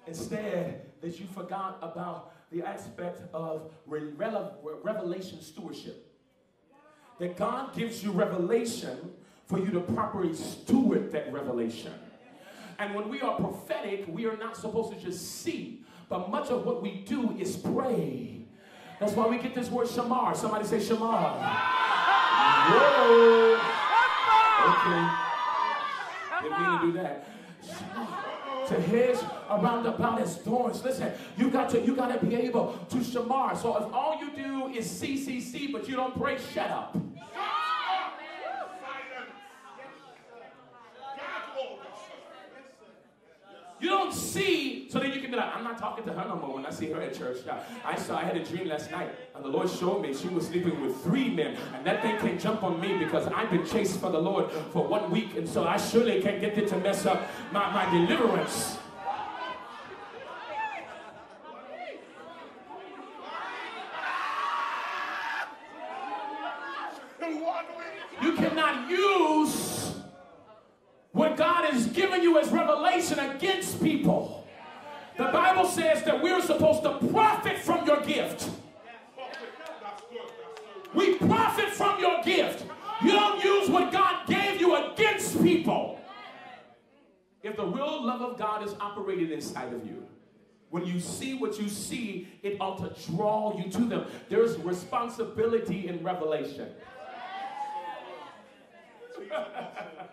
Instead, that you forgot about the aspect of revelation stewardship. That God gives you revelation for you to properly steward that revelation. And when we are prophetic, we are not supposed to just see, but much of what we do is pray. That's why we get this word shamar. Somebody say shamar. Whoa. Okay. Didn't mean to do that. To hedge around about his thorns. Listen, you got to you got to be able to shamar. So if all you do is CCC, but you don't pray, shut up. You don't see, so then you can be like, I'm not talking to her no more when I see her at church. I saw, I had a dream last night, and the Lord showed me she was sleeping with three men, and that thing can't jump on me because I've been chaste for the Lord for one week, and so I surely can't get it to mess up my, my deliverance. You cannot use what God has given you as revelation against people. The Bible says that we're supposed to profit from your gift. We profit from your gift. You don't use what God gave you against people. If the real love of God is operated inside of you, when you see what you see, it ought to draw you to them. There's responsibility in revelation.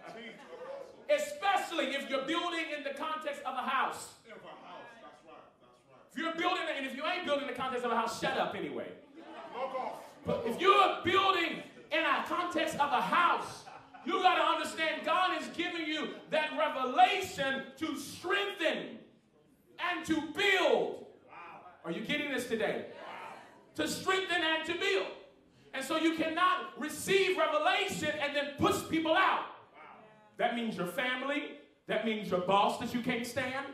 Especially if you're building in the context of a house.
If a house, that's right, that's right.
If you're building, and if you ain't building in the context of a house, shut up anyway.
Look off.
But if you're building in a context of a house, you got to understand God is giving you that revelation to strengthen and to build. Are you getting this today? To strengthen and to build. And so you cannot receive revelation and then push people out. That means your family, that means your boss that you can't stand.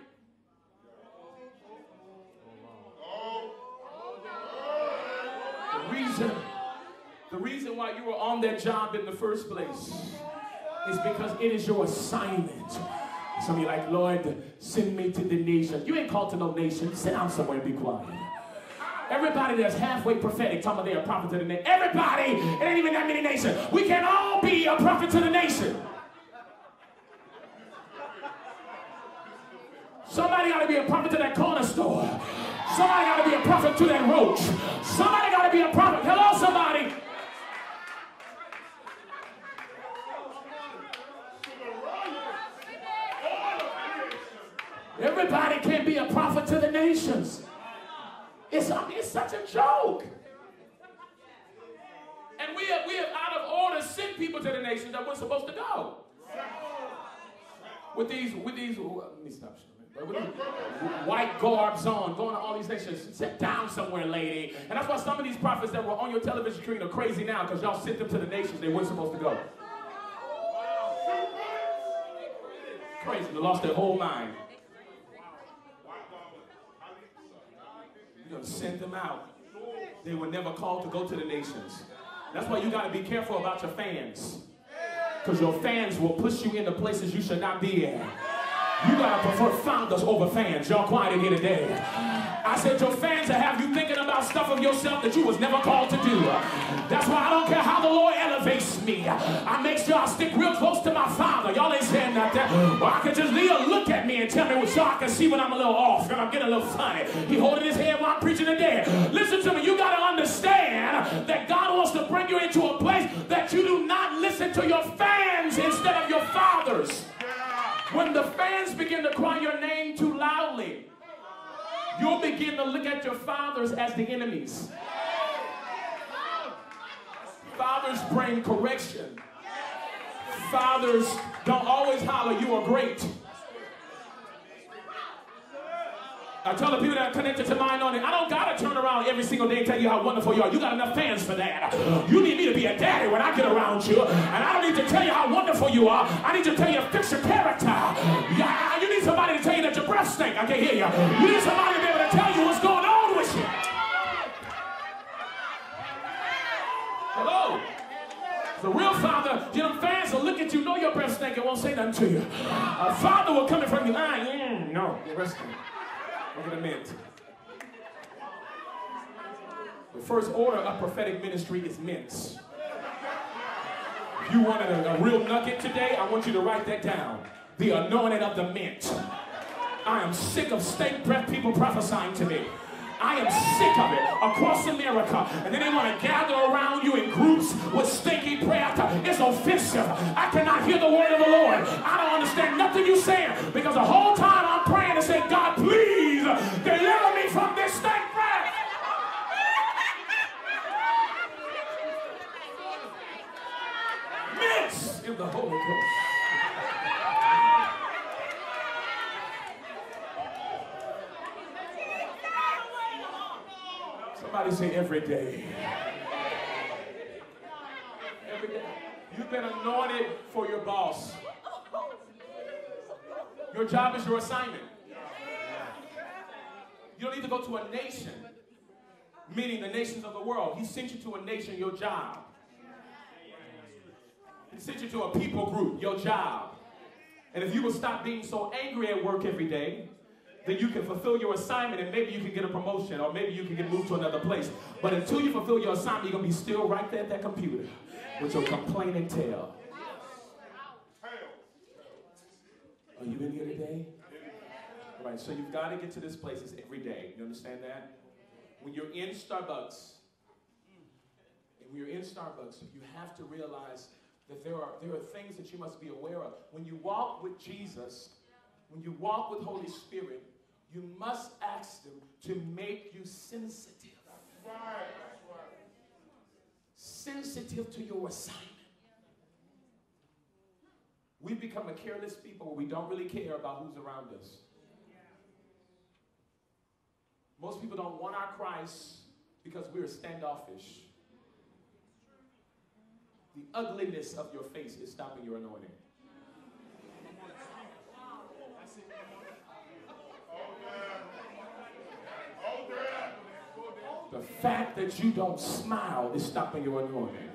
The reason, the reason why you were on that job in the first place is because it is your assignment. Some of you like, Lord, send me to the nation. You ain't called to no nation. Sit down somewhere and be quiet. Everybody that's halfway prophetic, talking about they're a prophet to the nation. Everybody, it ain't even that many nations. We can all be a prophet to the nation. Somebody got to be a prophet to that corner store. Somebody got to be a prophet to that roach. Somebody got to be a prophet. Hello, somebody. Everybody can be a prophet to the nations. It's, it's such a joke. And we have, we have out of order sent people to the nations that we're supposed to go. With these, with these, let me stop. White garbs on, going to all these nations. Sit down somewhere, lady. And that's why some of these prophets that were on your television screen are crazy now because y'all sent them to the nations they weren't supposed to go. Crazy. They lost their whole mind. You're going to send them out. They were never called to go to the nations. That's why you got to be careful about your fans. Because your fans will push you into places you should not be in. You gotta prefer founders over fans. Y'all quiet in here today. I said your fans will have you thinking about stuff of yourself that you was never called to do. That's why I don't care how the Lord elevates me. I make sure I stick real close to my father. Y'all ain't saying nothing. Or I can just leave a look at me and tell me what I can see when I'm a little off and I'm getting a little funny. He holding his head while I'm preaching today. Listen to me. You gotta understand that God wants to bring you into a place that you do not listen to your fans instead of your fathers. When the fans begin to cry your name too loudly, you'll begin to look at your fathers as the enemies. Fathers bring correction. Fathers don't always holler, you are great. I tell the people that are connected to mine on it. I don't gotta turn around every single day and tell you how wonderful you are. You got enough fans for that. You need me to be a daddy when I get around you. And I don't need to tell you how wonderful you are. I need to tell you fix your character. You need somebody to tell you that your breath stink. I can't hear you. You need somebody to be able to tell you what's going on with you. Hello? The real father, you fans will look at you, know your breath stink, and won't say nothing to you. A father will come in front of you, ah, no, your breath stink. Look the mint. The first order of prophetic ministry is mints. If you wanted a, a real nugget today, I want you to write that down. The anointing of the mint. I am sick of stank breath people prophesying to me. I am sick of it across America. And then they want to gather around you in groups with stinky prayer. It's offensive. I cannot hear the word of the Lord. I don't understand nothing you're saying because the whole time I'm praying and saying, God, please deliver me from this stank breath. The Holy Ghost. Somebody say every day. Every day. You've been anointed for your boss. Your job is your assignment. You don't need to go to a nation, meaning the nations of the world. He sent you to a nation, your job. Sent you to a people group, your job. And if you will stop being so angry at work every day, then you can fulfill your assignment and maybe you can get a promotion or maybe you can get moved to another place. But until you fulfill your assignment, you're going to be still right there at that computer with your complaining tail. Are you in here today? All right, so you've got to get to this place every day. You understand that? When you're in Starbucks, and when you're in Starbucks, you have to realize that there are, there are things that you must be aware of. When you walk with Jesus, when you walk with Holy Spirit, you must ask them to make you sensitive. Sensitive to your assignment. We become a careless people we don't really care about who's around us. Most people don't want our Christ because we're standoffish. The ugliness of your face is stopping your anointing. The fact that you don't smile is stopping your anointing.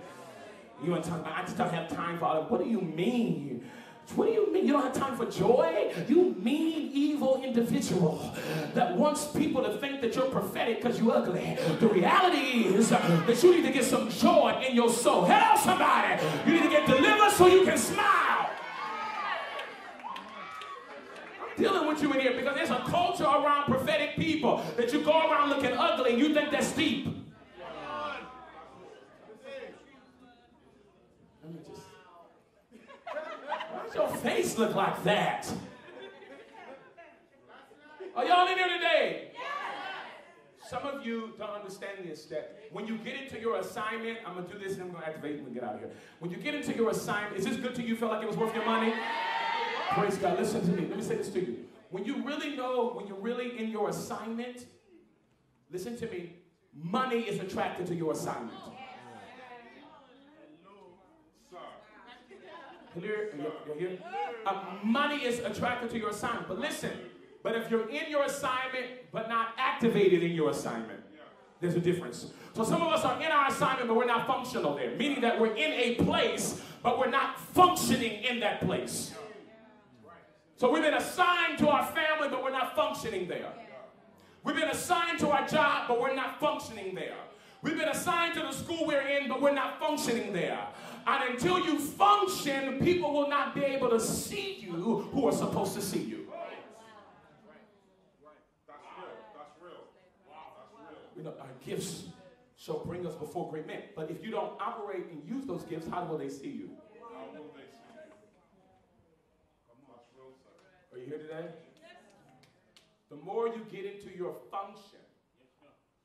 You want to talk about, I just don't have time for all of What do you mean? What do you mean you don't have time for joy? You mean evil individual that wants people to think that you're prophetic because you're ugly. The reality is that you need to get some joy in your soul. Help somebody. You need to get delivered so you can smile. I'm dealing with you in here because there's a culture around prophetic people that you go around looking ugly and you think that's deep. Let me just your face look like that? Are y'all in here today? Some of you don't understand this that when you get into your assignment, I'm gonna do this and I'm gonna activate and get out of here. When you get into your assignment, is this good to you? Feel like it was worth your money? Praise God. Listen to me. Let me say this to you. When you really know, when you're really in your assignment, listen to me. Money is attracted to your assignment. Clear? You hear? Uh, money is attracted to your assignment. But listen, but if you're in your assignment but not activated in your assignment, there's a difference. So some of us are in our assignment but we're not functional there, meaning that we're in a place but we're not functioning in that place. So we've been assigned to our family but we're not functioning there. We've been assigned to our job but we're not functioning there. We've been assigned to the school we're in, but we're not functioning there. And until you function, people will not be able to see you who are supposed to see you. Right. Right. Right. That's real. That's real. Wow, that's real. You know, our gifts shall bring us before great men. But if you don't operate and use those gifts, how will they see you? how will they see you? Are you here today? The more you get into your function,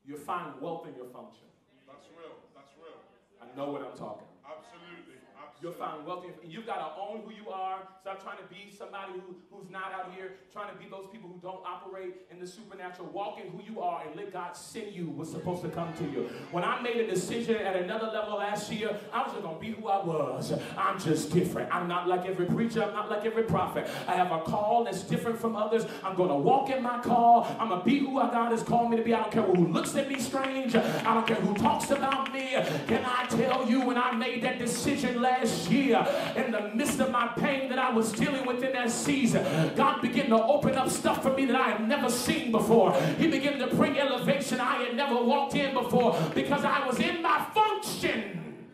you find wealth in your function.
That's real. That's real.
I know what I'm talking.
Absolutely.
You'll find wealthy, and you've got to own who you are. Stop trying to be somebody who, who's not out here, trying to be those people who don't operate in the supernatural. Walk in who you are and let God send you what's supposed to come to you. When I made a decision at another level last year, I was just going to be who I was. I'm just different. I'm not like every preacher. I'm not like every prophet. I have a call that's different from others. I'm going to walk in my call. I'm going to be who God has called me to be. I don't care who looks at me strange. I don't care who talks about me. Can I tell you when I made that decision last last year, in the midst of my pain that I was dealing with in that season, God began to open up stuff for me that I had never seen before. He began to bring elevation I had never walked in before because I was in my function.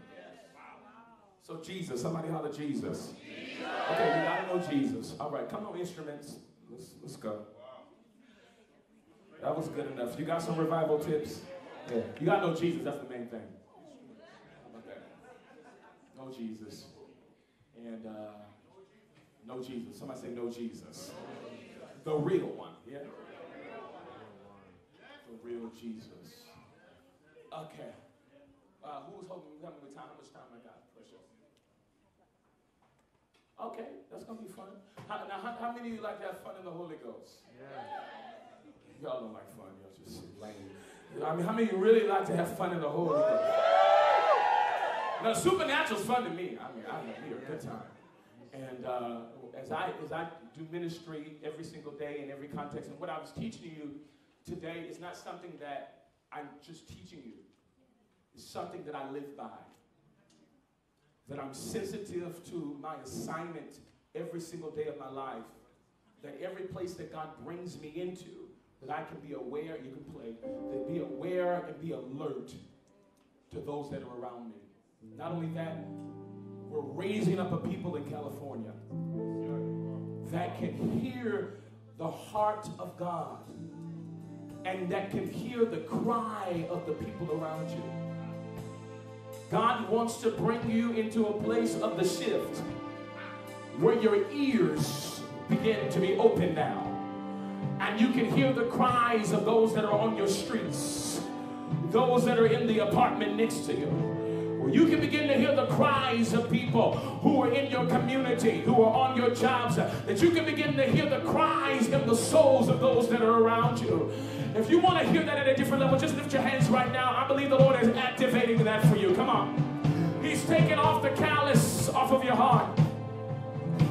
So Jesus, somebody holler Jesus. Okay, you gotta know Jesus. All right, come on, instruments. Let's, let's go. That was good enough. You got some revival tips? Yeah. You gotta know Jesus. That's the main thing know Jesus. And uh, know Jesus. Somebody say, know Jesus. The real one. Yeah? The real Jesus. Okay. Uh, who's holding me with time? How much time I got? Okay, that's gonna be fun. How, now, how, how, many of you like to have fun in the Holy Ghost? Yeah. Y'all don't like fun. Y'all just lame. I mean, how many of you really like to have fun in the Holy Ghost? Now, supernatural's fun to me. I mean, I'm here a good time. And uh, as I as I do ministry every single day in every context, and what I was teaching you today is not something that I'm just teaching you. It's something that I live by. That I'm sensitive to my assignment every single day of my life. That every place that God brings me into, that I can be aware, you can play, that be aware and be alert to those that are around me. Not only that, we're raising up a people in California that can hear the heart of God and that can hear the cry of the people around you. God wants to bring you into a place of the shift where your ears begin to be open now and you can hear the cries of those that are on your streets, those that are in the apartment next to you you can begin to hear the cries of people who are in your community, who are on your jobs, that you can begin to hear the cries in the souls of those that are around you. If you want to hear that at a different level, just lift your hands right now. I believe the Lord is activating that for you. Come on. He's taking off the callous off of your heart.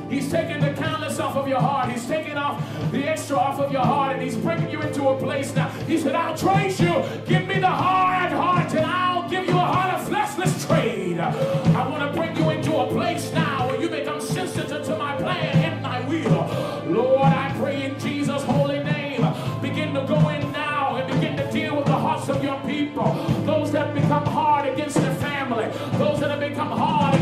He's taking the callous off of your heart. He's taking off the extra off of your heart, and he's bringing you into a place now. He said, I'll trace you. Give me the hard heart, and I'll give you a heart of flesh. Let's trade. I want to bring you into a place now where you become sensitive to my plan and my will. Lord, I pray in Jesus' holy name, begin to go in now and begin to deal with the hearts of your people. Those that have become hard against their family, those that have become hard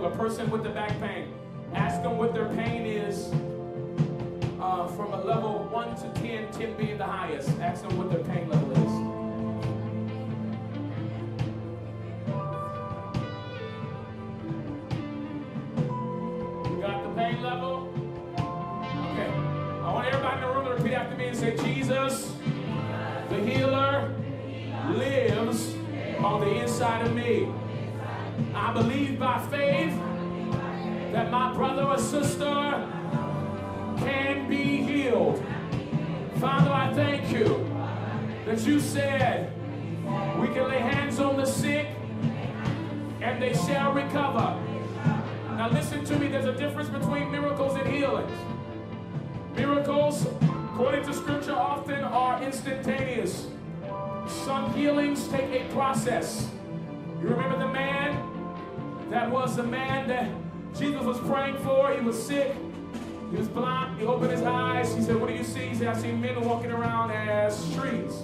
the circle, person with the back pain, ask them what their pain is uh, from a level 1 to 10, 10 being the highest. Ask them what their pain level is. You got the pain level? Okay. I want everybody in the room to repeat after me and say, Jesus, the healer, lives on the inside of me. I believe by faith that my brother or sister can be healed. Father, I thank you that you said we can lay hands on the sick and they shall recover. Now listen to me, there's a difference between miracles and healings. Miracles, according to scripture, often are instantaneous. Some healings take a process. You remember the man that was the man that Jesus was praying for? He was sick. He was blind. He opened his eyes. He said, What do you see? He said, I see men walking around as streets.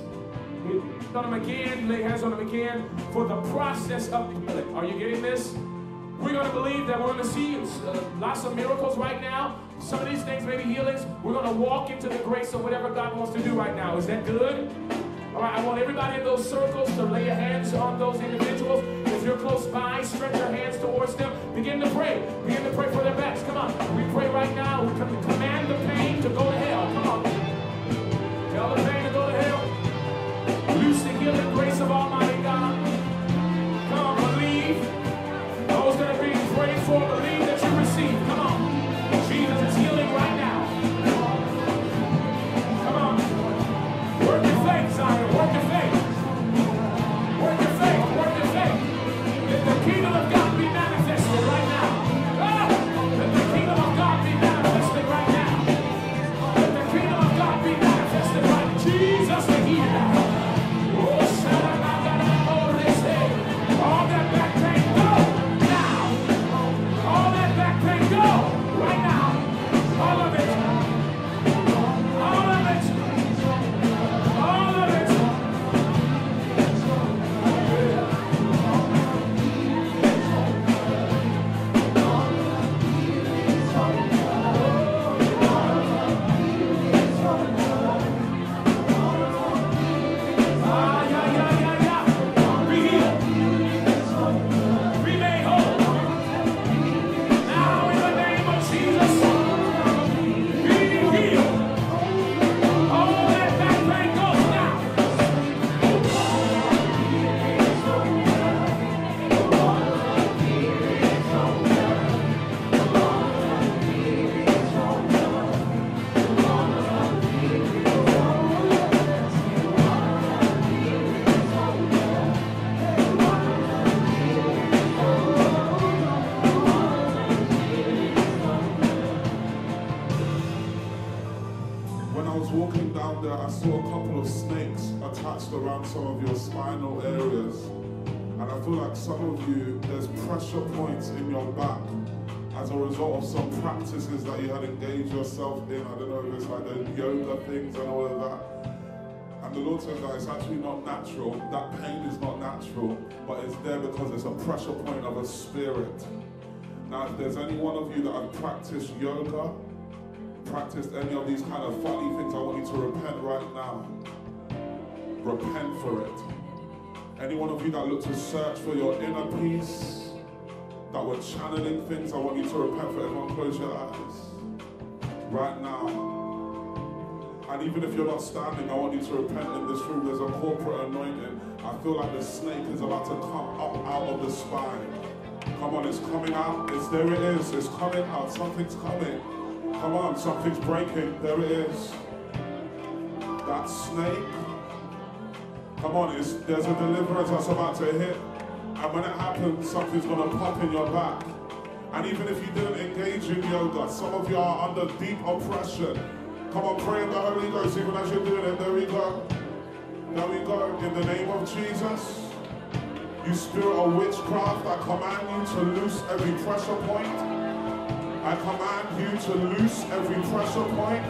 He on him again, lay hands on him again for the process of healing. Are you getting this? We're going to believe that we're going to see uh, lots of miracles right now. Some of these things may be healings. We're going to walk into the grace of whatever God wants to do right now. Is that good? All right, I want everybody in those circles to lay your hands on those individuals. You're close by, stretch your hands towards them. Begin to pray. Begin to pray for their backs. Come on. We pray right now. We com- command the pain to go to hell. Come on. Tell the pain to go to hell. Loose the healing grace of Almighty God. Come on, believe. Those that are being prayed for, believe
some of you, there's pressure points in your back as a result of some practices that you had engaged yourself in. I don't know if it's like the yoga things and all of that. And the Lord says that it's actually not natural. That pain is not natural, but it's there because it's a pressure point of a spirit. Now, if there's any one of you that have practiced yoga, practiced any of these kind of funny things, I want you to repent right now. Repent for it. Any one of you that look to search for your inner peace, that were channeling things, I want you to repent for everyone. Close your eyes. Right now. And even if you're not standing, I want you to repent in this room. There's a corporate anointing. I feel like the snake is about to come up out of the spine. Come on, it's coming out. It's there it is. It's coming out. Something's coming. Come on, something's breaking. There it is. That snake. Come on, it's, there's a deliverance that's about to hit. And when it happens, something's going to pop in your back. And even if you didn't engage in yoga, some of you are under deep oppression. Come on, pray in the Holy Ghost even as you're doing it. There we go. There we go. In the name of Jesus. You spirit of witchcraft, I command you to loose every pressure point. I command you to loose every pressure point.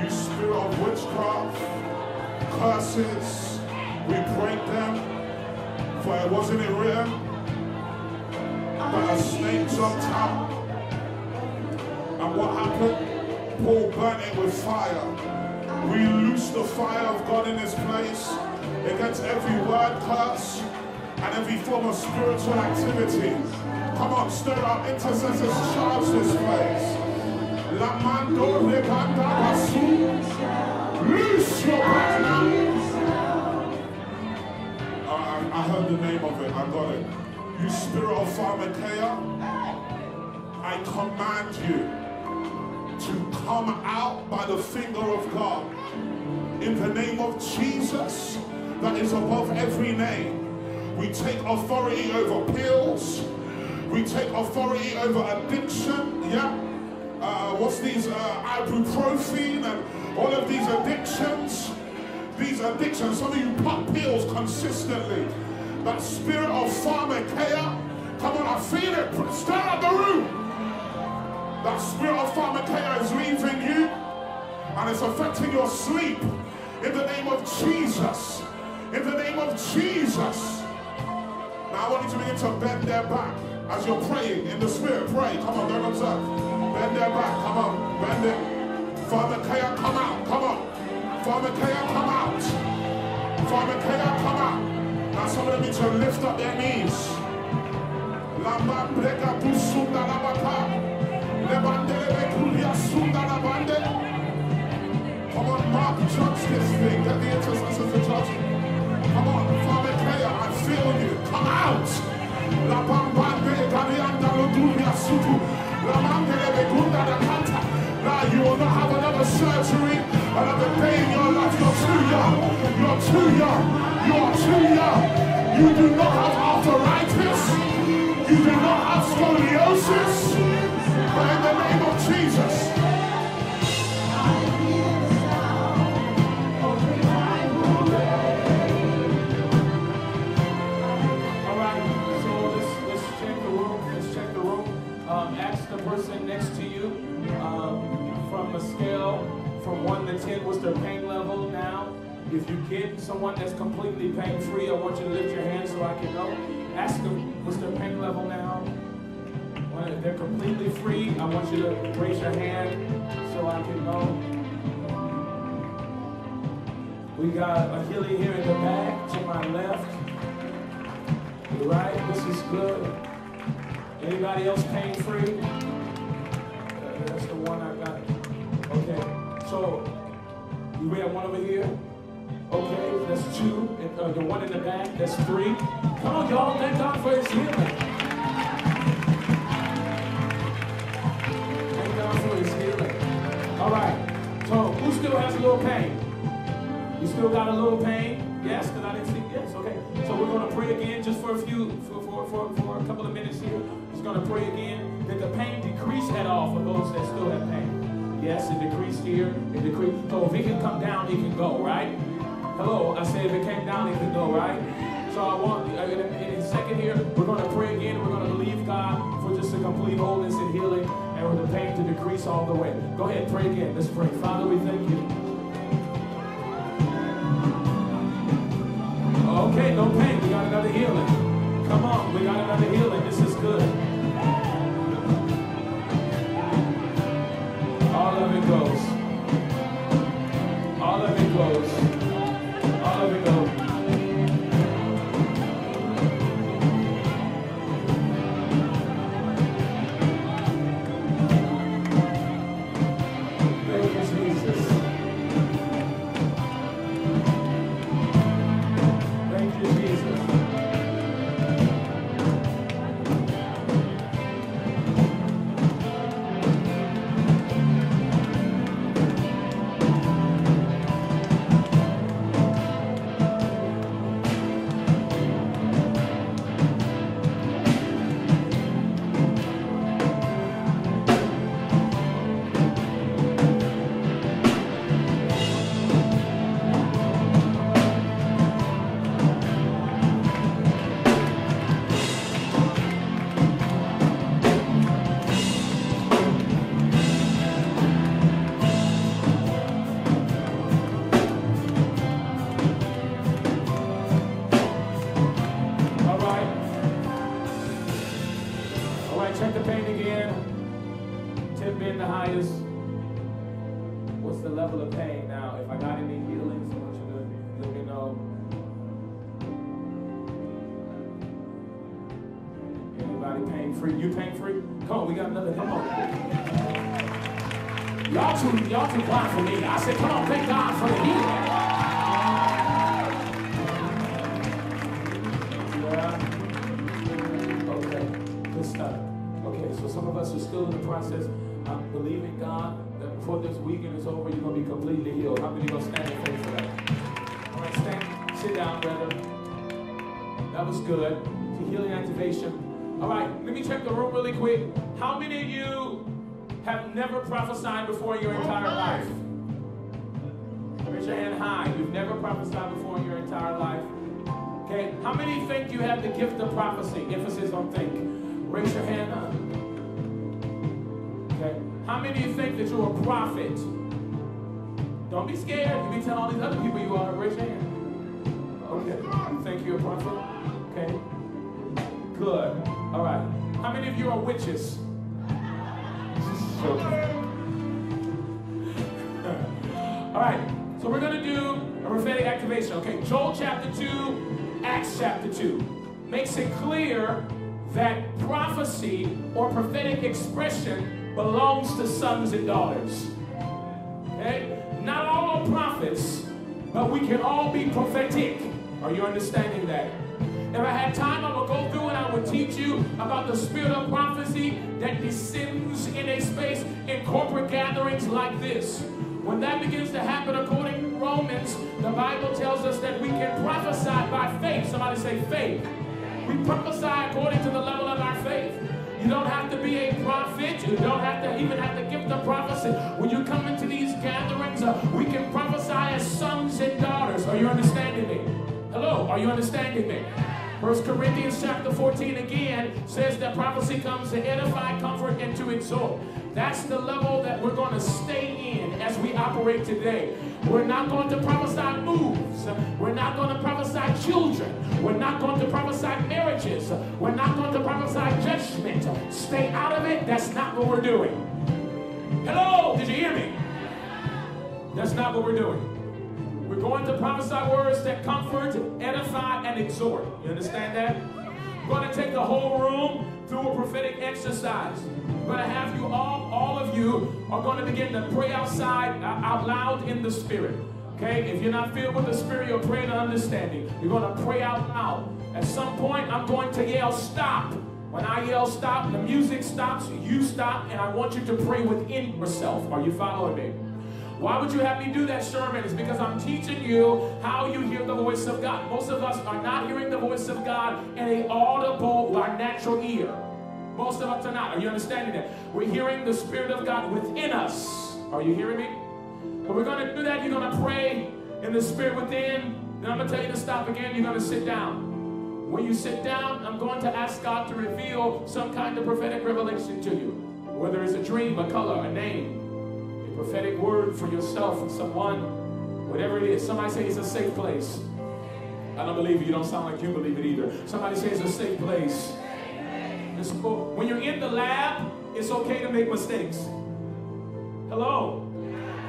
You spirit of witchcraft, curses, we break them. For it wasn't it written but a snake jumped out. And what happened? Paul burnt it with fire. We loose the fire of God in this place against every word curse and every form of spiritual activity. Come on, stir up intercessors, charge this place. La mando. I, I heard the name of it. I got it. You spirit of pharmakeia, I command you to come out by the finger of God in the name of Jesus that is above every name. We take authority over pills. We take authority over addiction. Yeah. Uh, what's these uh, ibuprofen and all of these addictions? These addictions. Some of you pop pills consistently. That spirit of pharmakeia. Come on, I feel it. Stir up the room. That spirit of pharmakeia is leaving you and it's affecting your sleep. In the name of Jesus. In the name of Jesus. Now I want you to begin to bend their back as you're praying in the spirit. Pray. Come on, don't observe. Bend their back. Come on. Bend it. Father Kaya, come out. Come on. Father Kaya, come out. pharmakeia, come out. Now somebody of them need to lift up their knees. Lamba breka tu sunda labaka. Lebandele bekulia sunda labande. Come on, Mark, judge this thing. Get the intercessors to judge. Come on, pharmakeia, I feel you. Come out. La bambande garianda loduria sutu. La mandele begunda da kanta. Now you will not have another surgery, another day in your life. You're too young. You're too young. You're too young. You do not have arthritis. You do not have scoliosis. But in the name of Jesus.
Person next to you a scale from 1 to 10, what's their pain level now? If you get someone that's completely pain free, I want you to lift your hand so I can know. Ask them what's their pain level now. When they're completely free, I want you to raise your hand so I can know. We got a healing here in the back to my left. You're right, this is good. Anybody else pain free? Uh, that's the one I so you we have one over here. Okay, that's two. And, uh, the one in the back, that's three. Come on, y'all, thank God for his healing. Thank God for his healing. All right, so who still has a little pain? You still got a little pain? Yes, because I didn't see. Yes, okay. So we're going to pray again just for a few, for, for, for, for a couple of minutes here. Just going to pray again. Did the pain decrease at all for those that still have pain? Yes, it decreased here. It decreased. So if it can come down, it can go, right? Hello, I said if it came down, it can go, right? So I want, uh, in a, in a second here, we're going to pray again. We're going to believe God for just a complete wholeness and healing and for the pain to decrease all the way. Go ahead, pray again. Let's pray. Father, we thank you. Okay, no pain. We got another healing. Come on, we got another healing. This is good. Prophesied before in your entire life? Raise your hand high. You've never prophesied before in your entire life. Okay, how many think you have the gift of prophecy? Emphasis on think. Raise your hand up. Okay, how many of you think that you're a prophet? Don't be scared. You be telling all these other people you are. Raise your hand. Okay, you think you're a prophet? Okay, good. All right. How many of you are witches? All right, so we're going to do a prophetic activation. Okay, Joel chapter 2, Acts chapter 2 makes it clear that prophecy or prophetic expression belongs to sons and daughters. Okay? Not all are prophets, but we can all be prophetic. Are you understanding that? If I had time, I would go through and I would teach you about the spirit of prophecy that descends in a space in corporate gatherings like this. When that begins to happen, according to Romans, the Bible tells us that we can prophesy by faith. Somebody say faith. We prophesy according to the level of our faith. You don't have to be a prophet. You don't have to even have the gift of prophecy. When you come into these gatherings, uh, we can prophesy as sons and daughters. Are you understanding me? Hello, are you understanding me? First Corinthians chapter 14 again says that prophecy comes to edify, comfort, and to exhort. That's the level that we're going to stay in as we operate today. We're not going to prophesy moves. We're not going to prophesy children. We're not going to prophesy marriages. We're not going to prophesy judgment. Stay out of it. That's not what we're doing. Hello, did you hear me? That's not what we're doing. We're going to prophesy words that comfort, edify, and exhort. You understand that? We're going to take the whole room through a prophetic exercise. We're going to have you all, all of you are going to begin to pray outside, uh, out loud in the Spirit. Okay? If you're not filled with the Spirit, you're praying to understanding. You're going to pray out loud. At some point, I'm going to yell, stop. When I yell stop, the music stops, you stop, and I want you to pray within yourself. Are you following me? Why would you have me do that, Sherman? It's because I'm teaching you how you hear the voice of God. Most of us are not hearing the voice of God in a audible or natural ear. Most of us are not. Are you understanding that? We're hearing the Spirit of God within us. Are you hearing me? But we're going to do that. You're going to pray in the spirit within. Then I'm going to tell you to stop again. You're going to sit down. When you sit down, I'm going to ask God to reveal some kind of prophetic revelation to you. Whether it's a dream, a color, a name, prophetic word for yourself, for someone, whatever it is. Somebody say it's a safe place. I don't believe you. You don't sound like you believe it either. Somebody say it's a safe place. When you're in the lab, it's okay to make mistakes. Hello.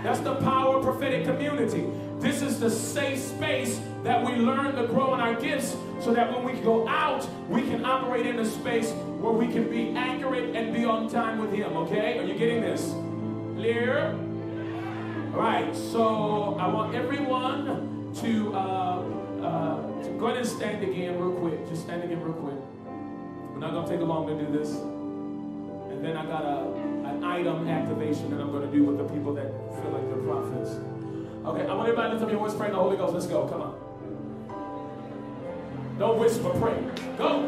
That's the power of prophetic community. This is the safe space that we learn to grow in our gifts so that when we go out, we can operate in a space where we can be accurate and be on time with Him. Okay? Are you getting this? Clear? All right. So I want everyone to, uh, uh, to go ahead and stand again real quick. Just stand again real quick. We're not going to take a long to do this. And then I got a, an item activation that I'm going to do with the people that feel like they're prophets. Okay, I want everybody to lift up your voice, the Holy Ghost. Let's go. Come on. Don't whisper, pray. Go.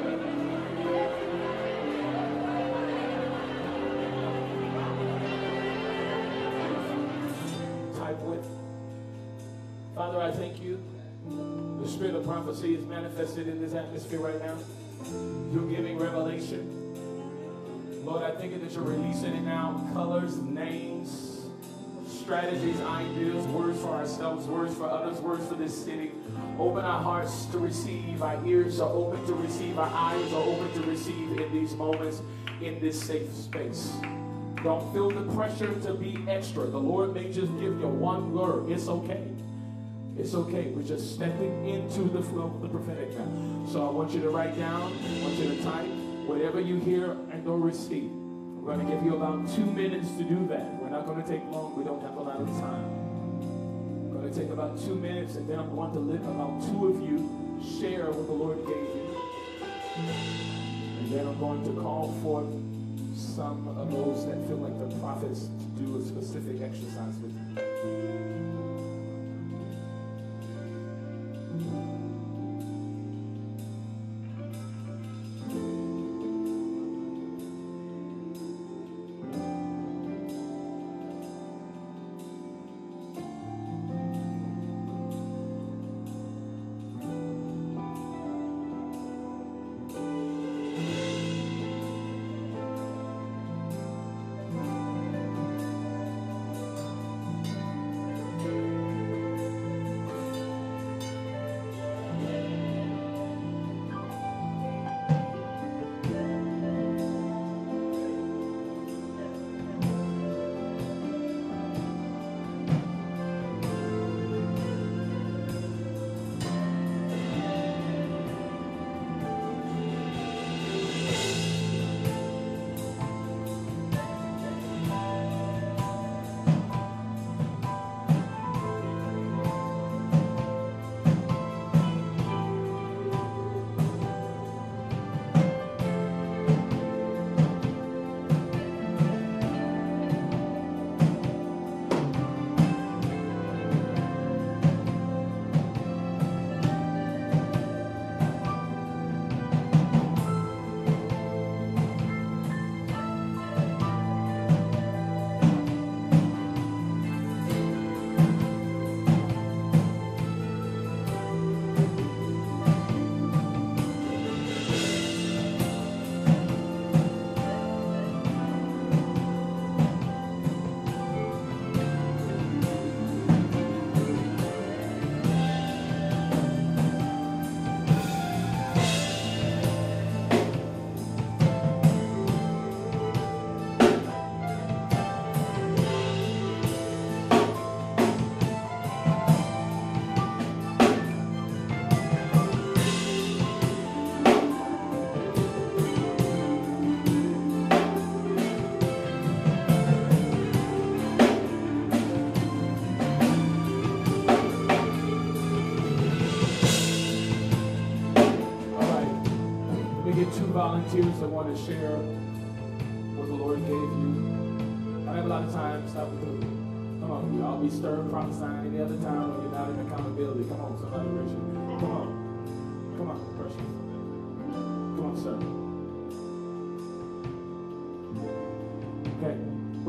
Father, I thank you. The spirit of prophecy is manifested in this atmosphere right now. You're giving revelation. Lord, I thank you that you're releasing it now. Colors, names, strategies, ideas, words for ourselves, words for others, words for this city. Open our hearts to receive. Our ears are open to receive. Our eyes are open to receive in these moments, in this safe space. Don't feel the pressure to be extra. The Lord may just give you one word. It's okay. It's okay. We're just stepping into the flow of the prophetic now. So I want you to write down, I want you to type whatever you hear and or receive. We're going to give you about two minutes to do that. We're not going to take long. We don't have a lot of time. We're going to take about two minutes, and then I'm going to let about two of you share what the Lord gave you. And then I'm going to call forth some of those that feel like the prophets to do a specific exercise with you.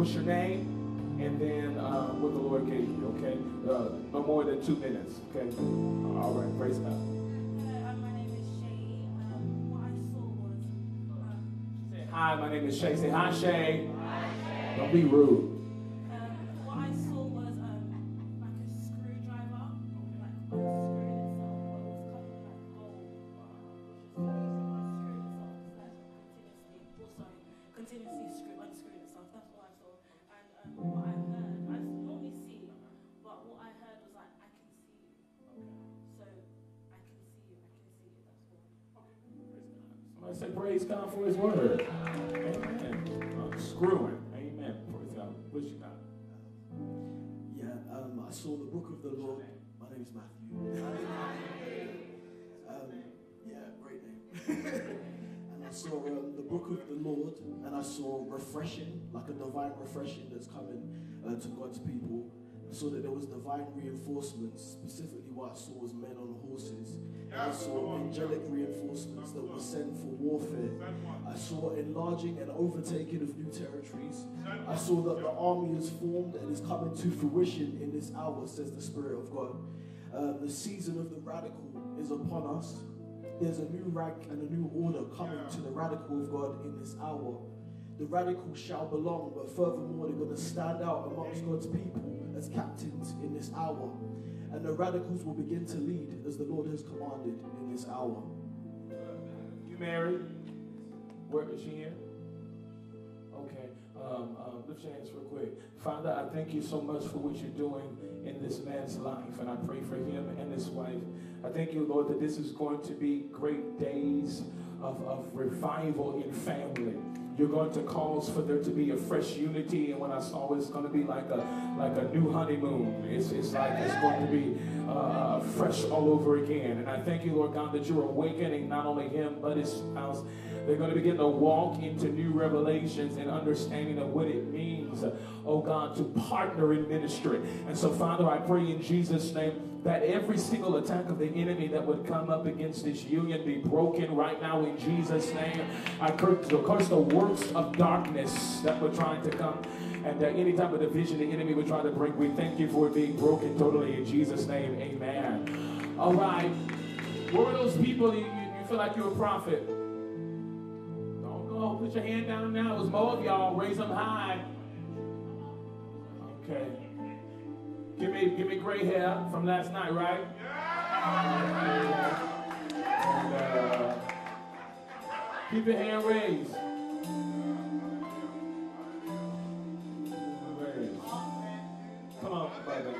What's your name? and then uh, what the Lord gave you, okay? Uh, no more than two minutes, okay? All right, praise God. Hi, my name is Shay. Say hi, Shay. Hi, Shay. Don't be rude. Say praise God for his word. Amen. I'm screwing. Amen. Praise God. What you got?
Yeah, um, I saw the book of the Lord. My name is Matthew. um, yeah, great name. saw um, the book of the Lord, and I saw refreshing, like a divine refreshing that's coming uh, to God's people. I saw that there was divine reinforcements. Specifically, what I saw was men on horses And I saw angelic reinforcements that were sent for warfare. I saw enlarging and overtaking of new territories. I saw that the army is formed and is coming to fruition in this hour, says the Spirit of God. Uh, the season of the radical is upon us. There's a new rank and a new order coming to the radical of God in this hour. The radical shall belong, but furthermore, they're going to stand out amongst God's people as captains in this hour. And the radicals will begin to lead as the Lord has commanded in this hour.
You married? Where is she here? Okay. Um, um, lift your hands real quick. Father, I thank you so much for what you're doing in this man's life. And I pray for him and his wife. I thank you, Lord, that this is going to be great days of, of revival in family. You're going to cause for there to be a fresh unity, and when I saw it's going to be like a like a new honeymoon. It's, it's like it's going to be uh, fresh all over again. And I thank you, Lord God, that you're awakening not only him but his spouse. They're going to begin to walk into new revelations and understanding of what it means, oh God, to partner in ministry. And so, Father, I pray in Jesus' name that every single attack of the enemy that would come up against this union be broken right now in Jesus' name. I curse, curse the works of darkness that were trying to come. And uh, any type of division the enemy would try to bring, we thank you for it being broken totally in Jesus' name. Amen. All right. Where were those people you, you, you feel like you're a prophet? Don't go. Put your hand down now. It was more of y'all. Raise them high. Okay. Give me, give me gray hair from last night, right? And, uh, keep your hand raised. Come on, brother.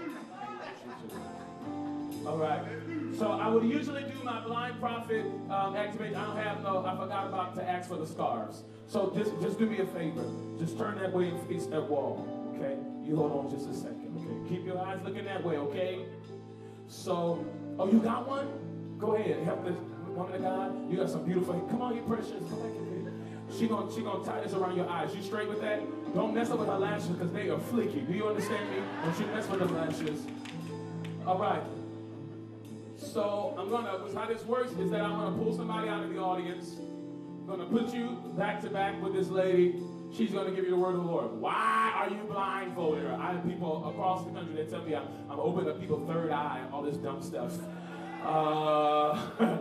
All right. So I would usually do my blind prophet um, activation. I don't have no. I forgot about to ask for the scarves. So just just do me a favor. Just turn that way and face that wall. Okay. You hold on just a second. Keep your eyes looking that way, okay? So, oh, you got one? Go ahead. Help this woman of God. You got some beautiful. Come on, you precious. Come. She gonna she gonna tie this around your eyes. You straight with that? Don't mess up with her lashes because they are flicky. Do you understand me? Don't you mess with the lashes. All right. So I'm gonna. How this works is that I'm gonna pull somebody out of the audience. I'm gonna put you back to back with this lady. She's going to give you the word of the Lord. Why are you blindfolded? I have people across the country that tell me I'm, I'm opening up people's third eye, and all this dumb stuff. Uh,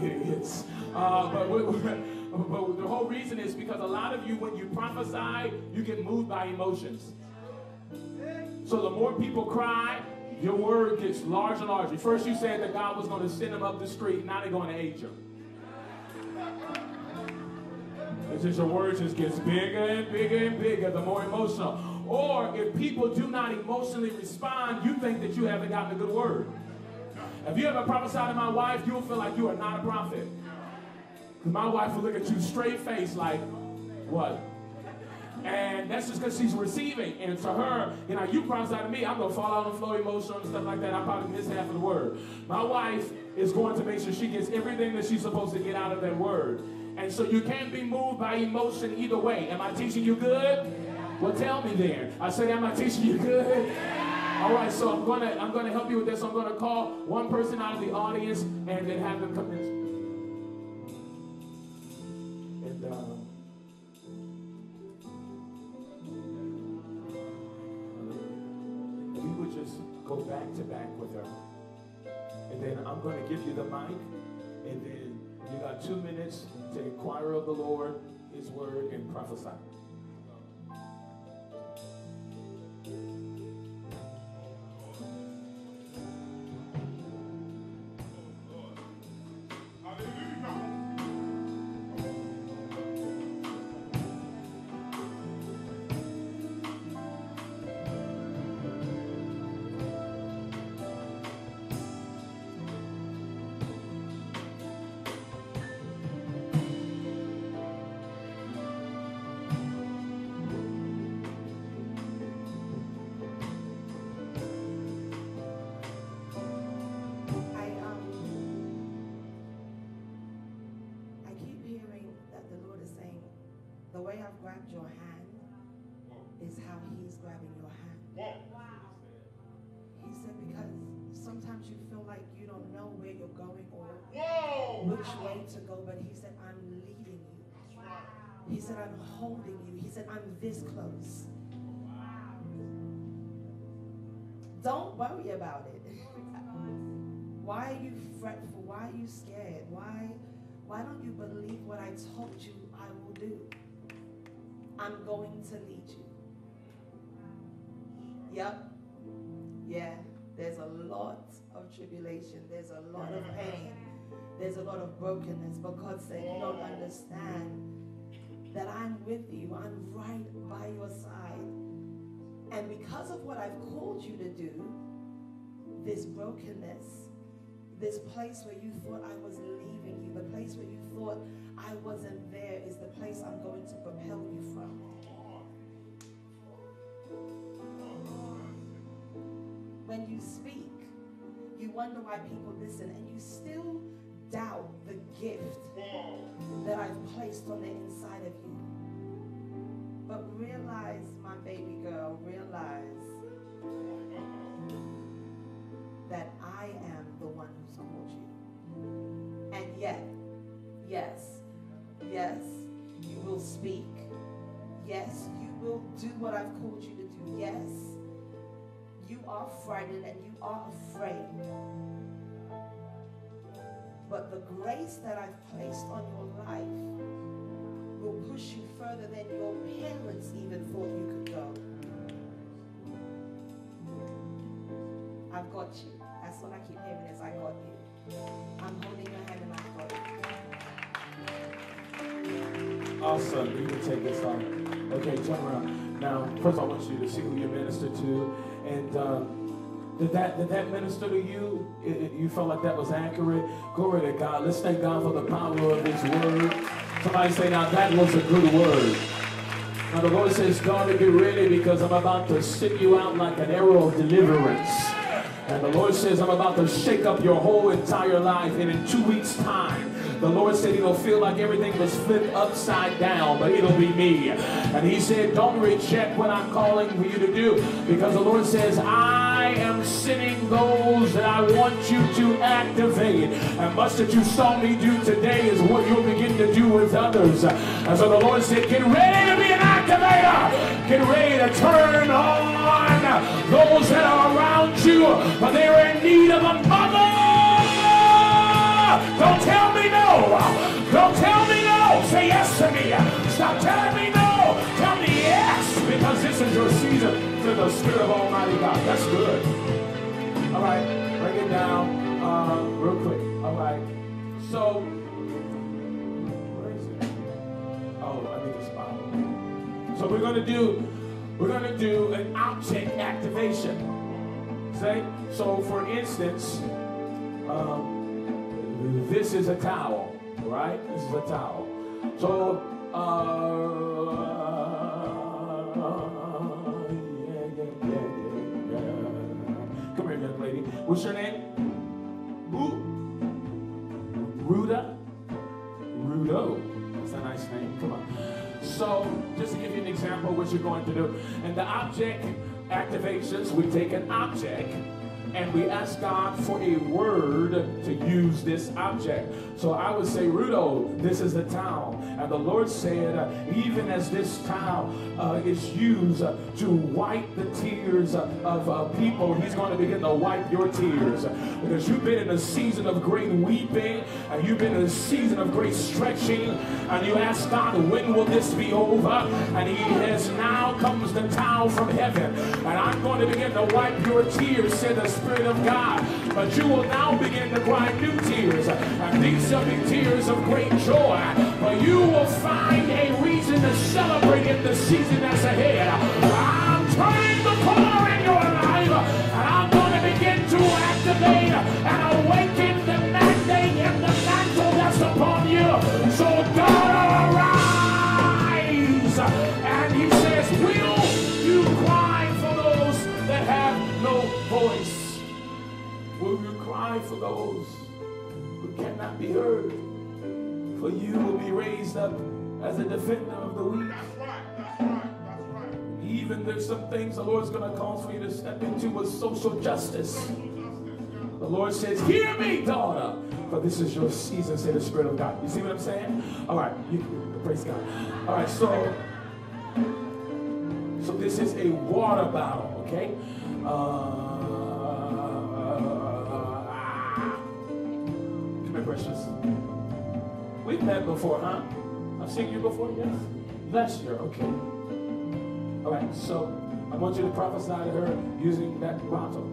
idiots. Uh, but, but the whole reason is because a lot of you, when you prophesy, you get moved by emotions. So the more people cry, your word gets larger and larger. First you said that God was going to send them up the street. Now they're going to age them. It's just your word just gets bigger and bigger and bigger, the more emotional. Or if people do not emotionally respond, you think that you haven't gotten a good word. If you ever prophesied to my wife, you'll feel like you are not a prophet. My wife will look at you straight face like, what? And that's just because she's receiving. And to her, you know, you prophesy to me, I'm going to fall out on the floor emotional and stuff like that. I probably miss half of the word. My wife is going to make sure she gets everything that she's supposed to get out of that word. And so you can't be moved by emotion either way. Am I teaching you good? Well, tell me there. I said, am I teaching you good? All right, so I'm gonna I'm gonna help you with this. I'm gonna call one person out of the audience and then have them come in. And um, we would just go back to back with her, and then I'm gonna give you the mic, and then you got two minutes to inquire of the Lord, His word, and prophesy.
He's grabbing your hand. He said, because sometimes you feel like you don't know where you're going or which way to go, but he said, I'm leading you. He said, I'm holding you. He said, I'm this close. Don't worry about it. Why are you fretful? Why are you scared? Why, why don't you believe what I told you I will do? I'm going to lead you. Yep. Yeah. There's a lot of tribulation. There's a lot of mm-hmm. pain. There's a lot of brokenness. But God said, You don't understand that I'm with you. I'm right by your side. And because of what I've called you to do, this brokenness, this place where you thought I was leaving you, the place where you thought I wasn't there is the place I'm going to propel you from. When you speak, you wonder why people listen, and you still doubt the gift that I've placed on the inside of you. But realize, my baby girl, realize that I am the one who's called you. And yet, yes, Yes, you will speak. Yes, you will do what I've called you to do. Yes, you are frightened and you are afraid. But the grace that I've placed on your life will push you further than your parents even thought you could go. I've got you. That's what I keep hearing is I got you. I'm holding your hand and I've got you.
Awesome. You can take this off. Okay, turn around. Now, first I want you to see who you minister to. And um, did that did that minister to you? It, it, you felt like that was accurate? Glory to God. Let's thank God for the power of His word. Somebody say, now that was a good word. Now the Lord says, daughter, get ready because I'm about to send you out like an arrow of deliverance. And the Lord says, I'm about to shake up your whole entire life. And in two weeks' time, the Lord said it'll feel like everything was flipped upside down, but it'll be me. And he said, don't reject what I'm calling for you to do because the Lord says, I am sending those that I want you to activate. And much that you saw me do today is what you'll begin to do with others. And so the Lord said, get ready to be an activator. Get ready to turn on those that are around you, but they're in need of a mother. Don't tell me no. Don't tell me no. Say yes to me. Stop telling me no. Tell me yes because this is your season to the Spirit of Almighty God. That's good. All right, bring it down uh, real quick. All right. So, where is it? Oh, I think it's Bible. So we're gonna do we're gonna do an object activation. Say so. For instance. Um, this is a towel, right? This is a towel. So, uh, yeah, yeah, yeah, Come here, young lady. What's your name? Who? Ruda? Rudo. That's a nice name. Come on. So, just to give you an example of what you're going to do. And the object activations, we take an object and we ask God for a word to use this object. So I would say, Rudo, this is the town. And the Lord said, uh, even as this town uh, is used uh, to wipe the tears of uh, people, He's going to begin to wipe your tears. Because you've been in a season of great weeping, and you've been in a season of great stretching, and you ask God, when will this be over? And He has now comes the towel from heaven, and I'm going to begin to wipe your tears, said the Spirit of God. But you will now begin to cry new tears. And these be tears of great joy. But you will find a reason to celebrate in the season that's ahead. I'm turning the corner in your life. And I'm going to begin to activate and awaken the mandate and the mantle that's upon you. So God arise. And he says, will you cry for those that have no voice? Will you cry for those cannot be heard? For you will be raised up as a defender of the weak.
That's right. That's right. That's right.
Even there's some things the Lord's going to cause for you to step into with social justice. The Lord says, Hear me, daughter, for this is your season, say the Spirit of God. You see what I'm saying? All right, you, praise God. All right, so so this is a water bottle, okay? Uh, Met before, huh? I've seen you before, yes? Last year, okay. All right, so I want you to prophesy to her using that bottle.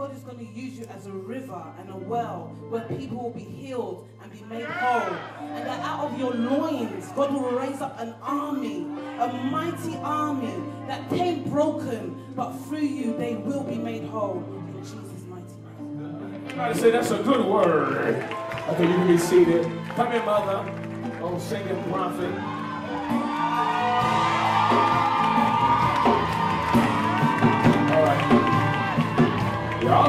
God is going to use you as a river and a well where people will be healed and be made whole. And that out of your loins, God will raise up an army, a mighty army that came broken, but through you they will be made whole. In Jesus' mighty name.
Somebody say that's a good word. Okay, you can be seated. Come here, mother. Oh, singing prophet.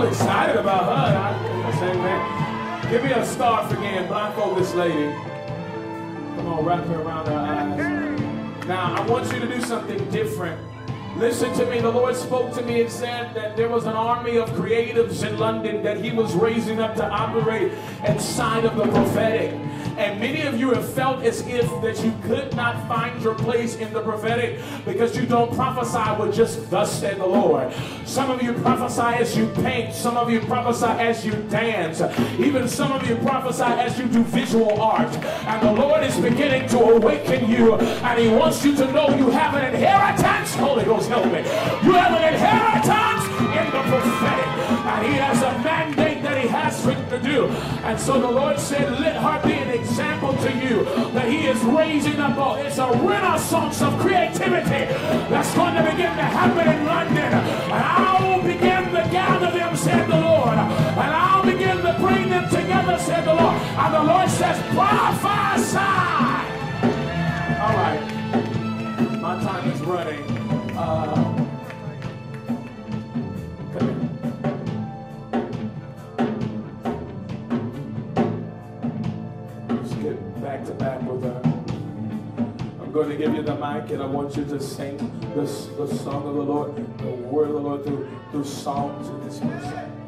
All excited about her. I, I say, man. Give me a scarf again. Blindfold this lady. Come on, wrap her around her eyes. Now, I want you to do something different. Listen to me. The Lord spoke to me and said that there was an army of creatives in London that He was raising up to operate inside of the prophetic. And many of you have felt as if that you could not find your place in the prophetic because you don't prophesy with just thus said the Lord. Some of you prophesy as you paint. Some of you prophesy as you dance. Even some of you prophesy as you do visual art. And the Lord is beginning to awaken you and He wants you to know you have an inheritance. Holy Ghost, help me. You have an inheritance in the prophetic. And He has a mandate that He has for you to do. And so the Lord said, let her be an example to you that He is raising up. A, it's a renaissance of creativity that's going to begin to happen in London. And I will begin to gather them, said the Lord. And I'll begin to bring them together, said the Lord. And the Lord says, prophesy. All right. My time is running. Going to give you the mic and I want you to sing this, the song of the Lord, the word of the Lord through, through songs in this music.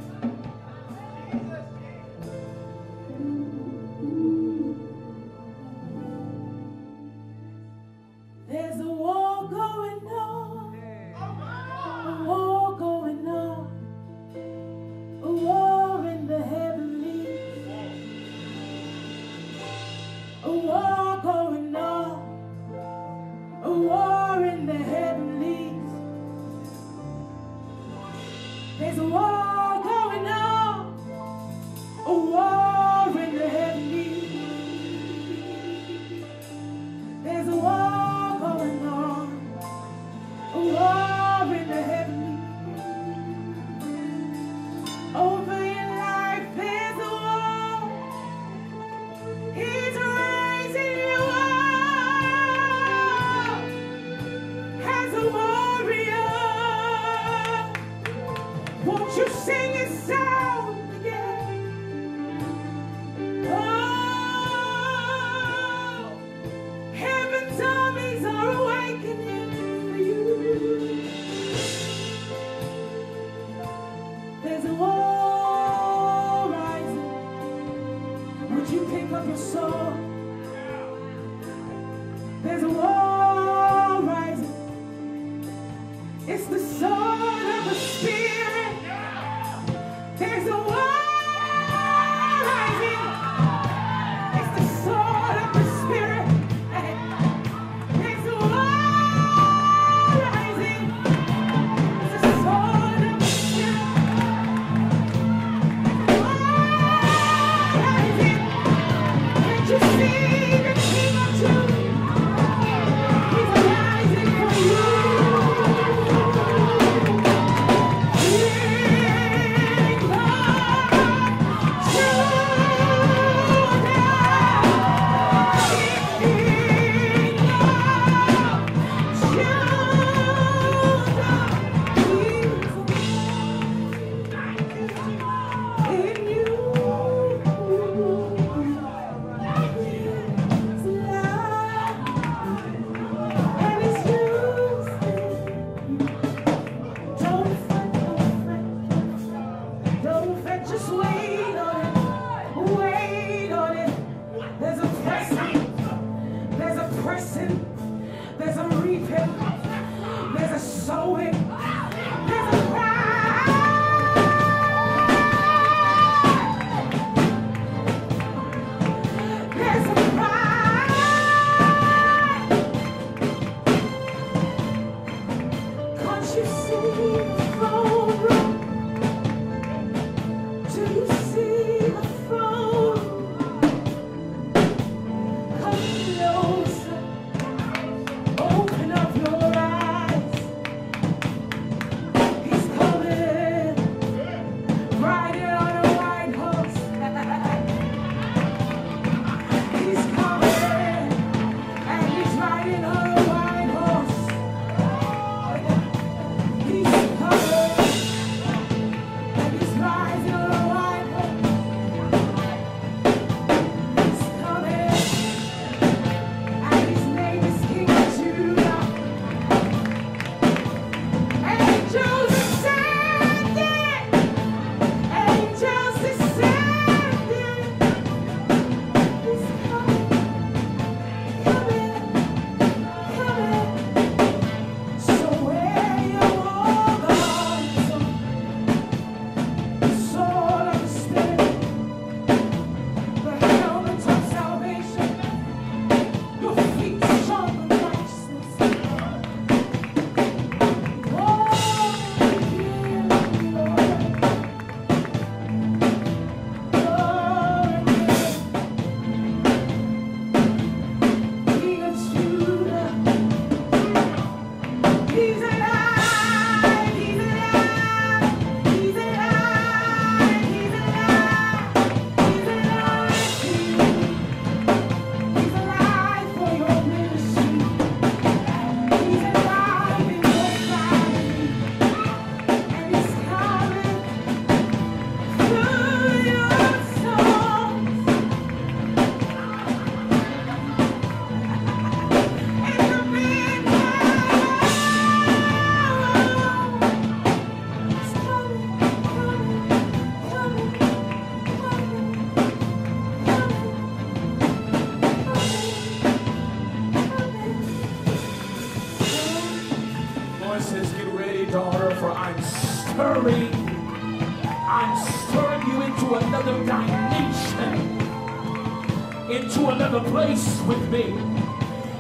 Place with me.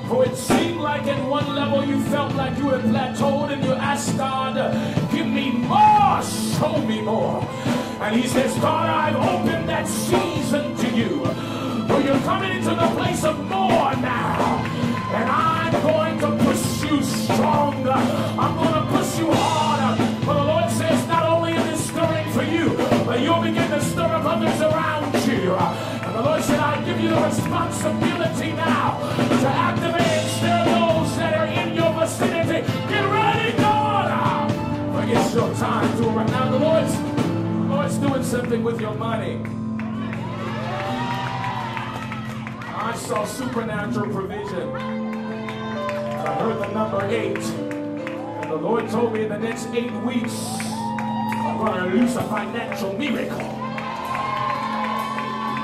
For it seemed like at one level you felt like you had plateaued and you asked God, give me more, show me more. And he says, God, I've opened that season to you. For you're coming into the place of more now. And I'm going to push you stronger. I'm going to push you harder. Said, I give you the responsibility now to activate stir those that are in your vicinity. Get ready, daughter. For it's your time to right now. The Lord's, the Lord's doing something with your money. I saw supernatural provision. I heard the number eight. And the Lord told me in the next eight weeks, I'm going to release a financial miracle.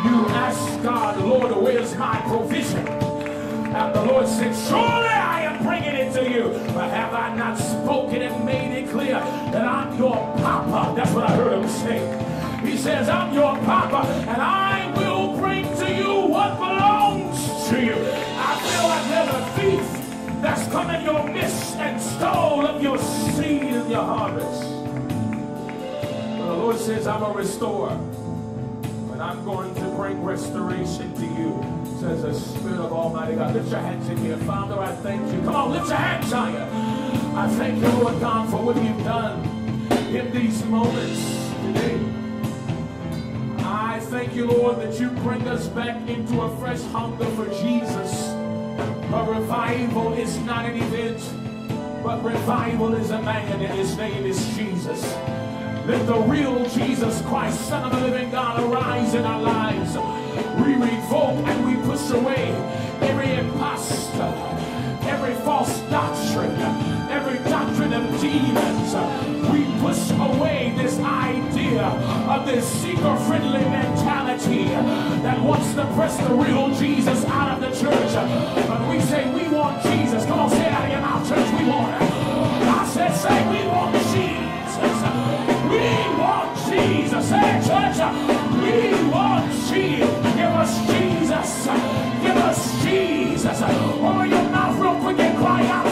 You ask God, Lord, where's my provision? And the Lord said, Surely I am bringing it to you. But have I not spoken and made it clear that I'm your papa? That's what I heard him say. He says, I'm your papa, and I will bring to you what belongs to you. I feel like there's a thief that's come in your midst and stole of your seed and your harvest. But the Lord says, I'm a restorer. And I'm going to bring restoration to you, says the Spirit of Almighty God. Lift your hands in here. Father, I thank you. Come on, lift your hands higher. I thank you, Lord God, for what you've done in these moments today. I thank you, Lord, that you bring us back into a fresh hunger for Jesus. But revival is not an event, but revival is a man, and his name is Jesus. Let the real Jesus Christ, Son of the living God, arise in our lives. We revoke and we push away every impostor, every false doctrine, every doctrine of demons. We push away this idea of this seeker-friendly mentality that wants to press the real Jesus out of the church. But we say we want Jesus. Come on, say it out of your mouth, church. We want it. I said, say we want Jesus. Hey, church, we want Jesus. Give us Jesus. Give us Jesus. Open your mouth real quick and cry out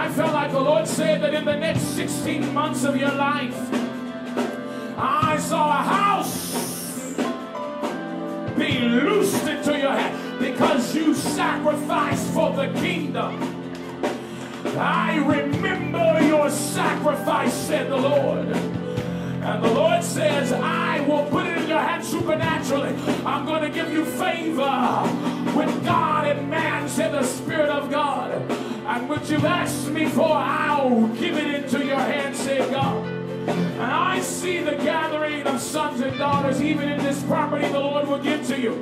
I felt like the Lord said that in the next 16 months of your life, I saw a house be loosed into your hand because you sacrificed for the kingdom. I remember your sacrifice, said the Lord. And the Lord says, I will put it in your hand supernaturally. I'm going to give you favor with God and man, said the Spirit of God. And what you've asked me for, I'll give it into your hand, said God. And I see the gathering of sons and daughters, even in this property the Lord will give to you.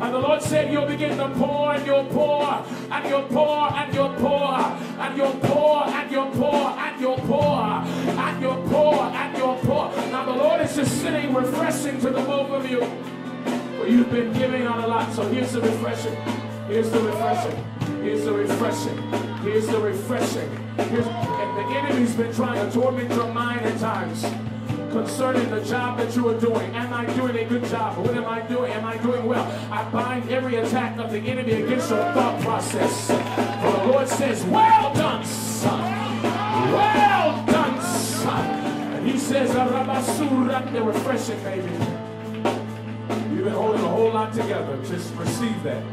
And the Lord said, You'll begin to pour and you'll pour and you'll pour and you'll pour and you'll pour and you'll pour and you'll pour and you'll pour and you'll pour. Now the Lord is just sitting refreshing to the both of you. For you've been giving out a lot. So here's the refreshing. Here's the refreshing. Here's the refreshing. Here's the refreshing. Here's, and the enemy's been trying to torment your mind at times concerning the job that you are doing. Am I doing a good job? What am I doing? Am I doing well? I bind every attack of the enemy against your thought process. For the Lord says, Well done, son. Well done, son. And he says, They're refreshing, baby. You've been holding a whole lot together. Just receive that.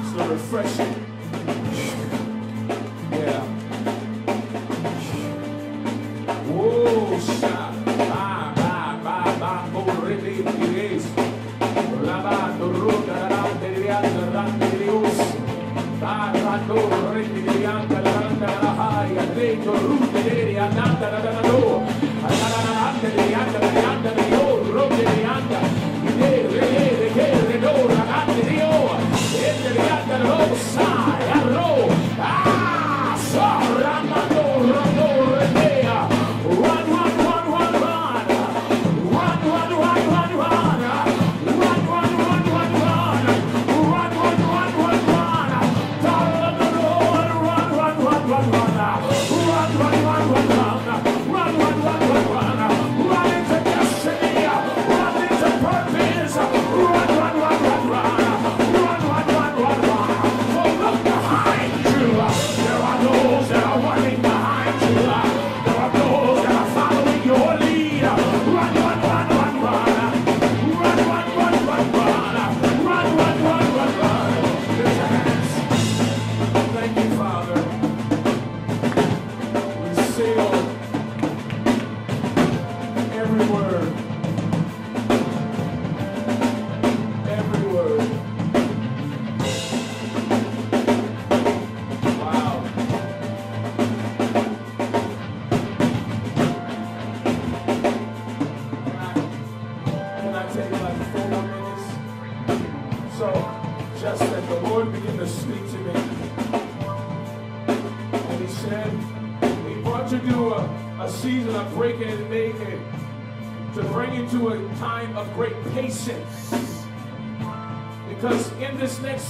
It's the refreshing. Torre,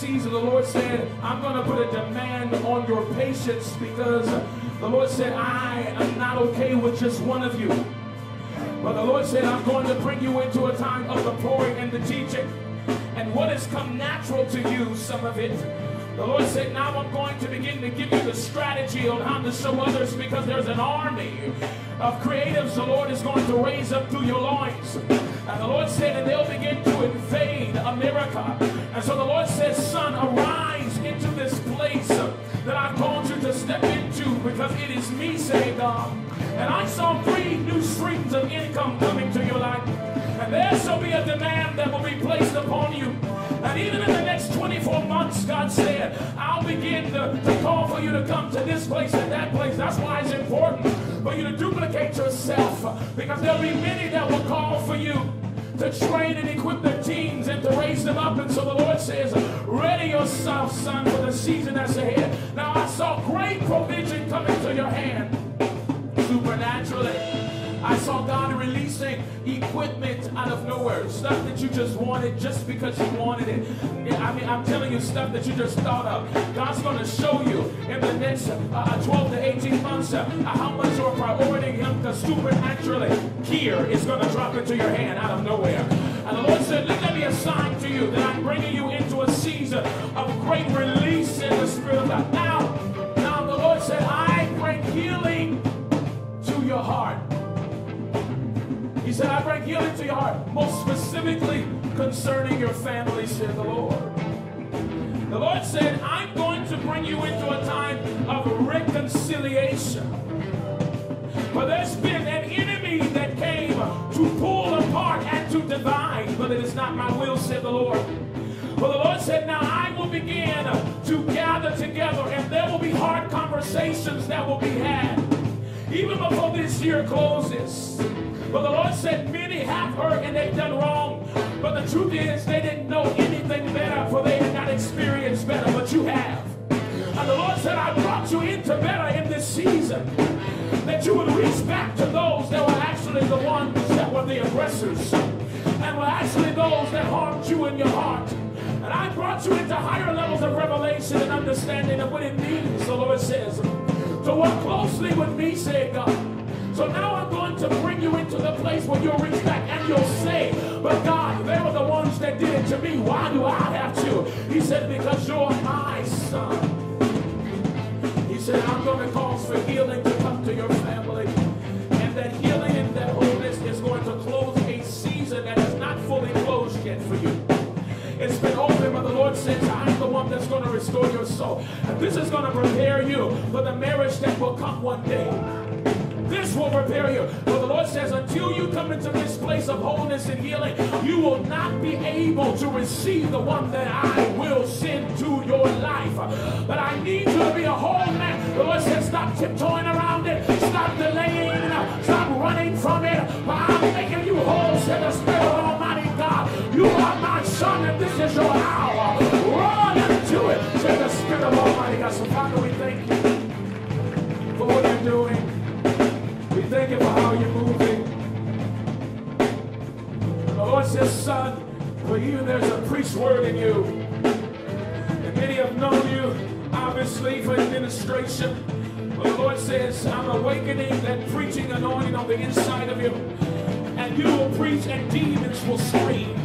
season, the Lord said, I'm going to put a demand on your patience because the Lord said, I am not okay with just one of you. But the Lord said, I'm going to bring you into a time of the pouring and the teaching. And what has come natural to you, some of it, the Lord said, now I'm going to begin to give you the strategy on how to show others because there's an army of creatives the Lord is going to raise up through your loins. And the Lord said, and they'll begin to invade America. And so the Lord says, son, arise into this place that I've called you to step into because it is me, saying God. And I saw three new streams of income coming to your life. And there shall be a demand that will be placed upon you. And even in the next 24 months, God said, I'll begin to, to call for you to come to this place and that place. That's why it's important for you to duplicate yourself. Because there'll be many that will call for you to train and equip the teams and to raise them up. And so the Lord says, ready yourself, son, for the season that's ahead. Now I saw great provision coming to your hand supernaturally. I saw God releasing equipment out of nowhere, stuff that you just wanted just because you wanted it. I mean, I'm telling you stuff that you just thought of. God's going to show you in the next uh, 12 to 18 months uh, how much you're prioritizing Him because supernaturally, is going to drop into your hand out of nowhere. And the Lord said, let there be a sign to you that I'm bringing you into a season of great release in the Spirit of God. Now, now the Lord said, I bring healing said, I bring healing to your heart, most specifically concerning your family, said the Lord. The Lord said, I'm going to bring you into a time of reconciliation. For there's been an enemy that came to pull apart and to divide, but it is not my will, said the Lord. For the Lord said, Now I will begin to gather together, and there will be hard conversations that will be had. Even before this year closes. But the Lord said, Many have heard and they've done wrong. But the truth is, they didn't know anything better, for they had not experienced better, but you have. And the Lord said, I brought you into better in this season. That you would reach back to those that were actually the ones that were the aggressors. And were actually those that harmed you in your heart. And I brought you into higher levels of revelation and understanding of what it means, the Lord says, to work closely with me, say God. So now I'm going to bring you into the place where you'll reach back and you'll say, but God, they were the ones that did it to me. Why do I have to? He said, because you're my son. He said, I'm going to cause for healing Lord says, I'm the one that's going to restore your soul. This is going to prepare you for the marriage that will come one day. This will prepare you. But the Lord says, until you come into this place of wholeness and healing, you will not be able to receive the one that I will send to your life. But I need you to be a whole man. The Lord says, stop tiptoeing around it. Stop delaying. Stop running from it. But I'm making you whole, said the Spirit of Almighty God. You are my son, and this is your hour. Run into it, said the Spirit of Almighty God. So, Father, we thank you for what you're doing. We thank you for how you're moving. The Lord says, son, for you there's a priest word in you. And many have known you, obviously, for administration. But the Lord says, I'm awakening that preaching anointing on the inside of you. And you will preach and demons will scream.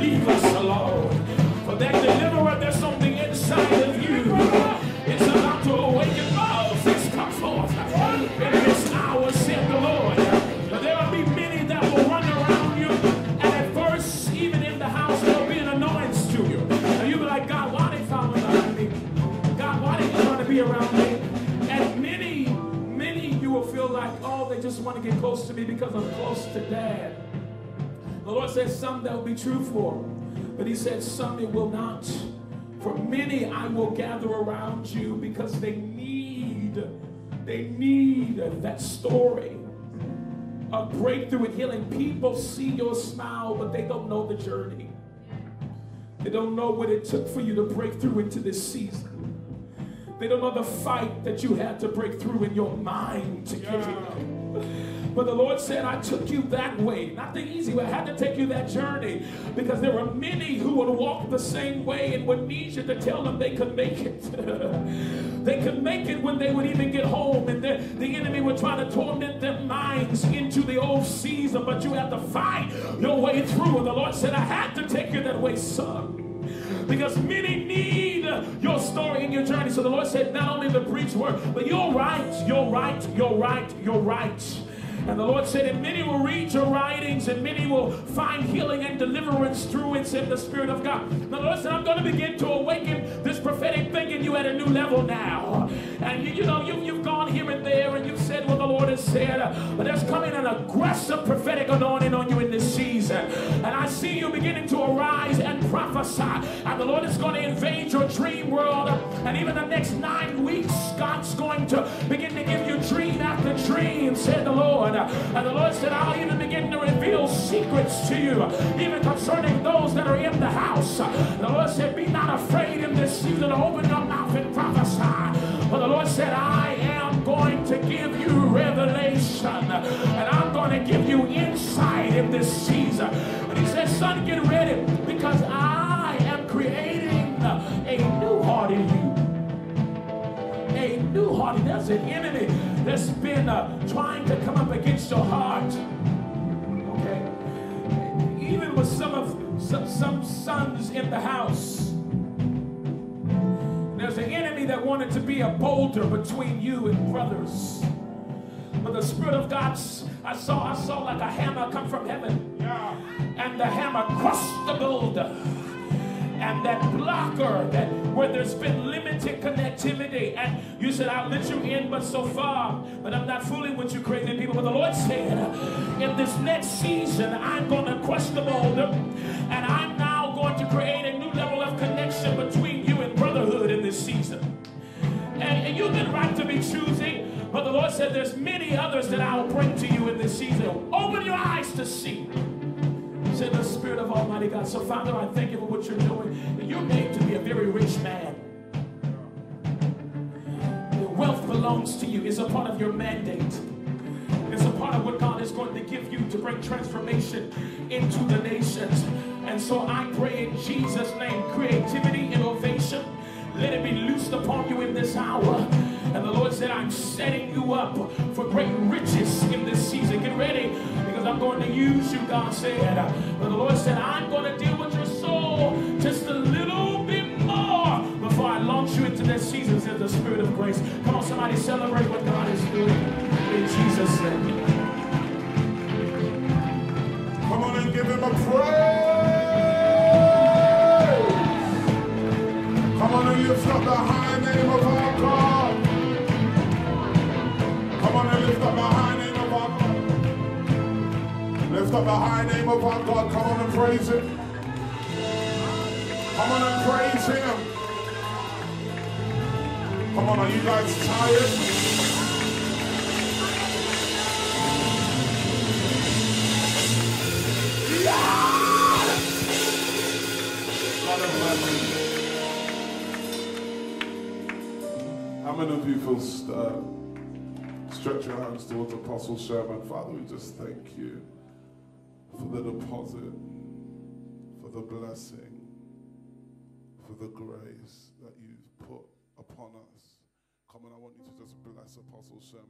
Leave us alone. For that deliverer there's the inside of you It's about to awaken Moses come forth. In this hour, said the Lord. But there will be many that will run around you. And at first, even in the house, there'll be an annoyance to you. And you'll be like, God, why they following behind me? God, why they trying to be around me? And many, many you will feel like, oh, they just want to get close to me because I'm close to dad. The Lord says some that will be true for, but He said some it will not. For many I will gather around you because they need, they need that story of breakthrough and healing. People see your smile, but they don't know the journey. They don't know what it took for you to break through into this season. They don't know the fight that you had to break through in your mind to get here. But the Lord said, I took you that way, not the easy way. I had to take you that journey because there were many who would walk the same way and would need you to tell them they could make it. they could make it when they would even get home, and the, the enemy would try to torment their minds into the old season, but you had to fight your way through. And the Lord said, I had to take you that way, son because many need your story and your journey. So the Lord said, not only the preach word, but you're right, you're right, you're right, you're right. And the Lord said, and many will read your writings, and many will find healing and deliverance through it, said the Spirit of God. And the Lord said, I'm going to begin to awaken this prophetic thing in you at a new level now. And you, you know, you, you've here and there, and you've said what the Lord has said, but there's coming an aggressive prophetic anointing on you in this season. And I see you beginning to arise and prophesy. And the Lord is going to invade your dream world. And even the next nine weeks, God's going to begin to give you dream after dream, said the Lord. And the Lord said, I'll even begin to reveal secrets to you, even concerning those that are in the house. The Lord said, Be not afraid in this season open your mouth and prophesy. But the Lord said, I am going to give you revelation, and I'm going to give you insight in this season. And He said, Son, get ready, because I am creating a new heart in you a new heart. There's an enemy that's been uh, trying to come up against your heart. Okay? Even with some of some, some sons in the house. There's an enemy that wanted to be a boulder between you and brothers. But the Spirit of God, I saw, I saw like a hammer come from heaven. And the hammer crushed the boulder. And that blocker that where there's been limited connectivity. And you said I'll let you in but so far. But I'm not fooling with you crazy people. But the Lord said in this next season I'm going to crush the boulder. And I'm now going to create a this season and, and you've been right to be choosing But the Lord said, There's many others that I will bring to you in this season. Open your eyes to see. Said the Spirit of Almighty God. So, Father, I thank you for what you're doing. You're made to be a very rich man. Your wealth belongs to you, it's a part of your mandate. It's a part of what God is going to give you to bring transformation into the nations. And so I pray in Jesus' name creativity, innovation, let it be loosed upon you in this hour. And the Lord said, I'm setting you up for great riches in this season. Get ready because I'm going to use you, God said. But the Lord said, I'm going to deal with your soul just a little bit more before I launch you into this season, says the Spirit of grace. Come on, somebody celebrate what God is doing in Jesus' name.
Come on and give him a praise. Come on and lift up the high name of our God. Come on and lift up the high name of our God. Lift up the high name of our God. Come on and praise him. Come on and praise him. Come on, are you guys tired? God of How many of you feel stirred? Uh, stretch your hands towards Apostle Sherman. Father, we just thank you for the deposit, for the blessing, for the grace that you've put upon us. Come on, I want you to just bless Apostle Sherman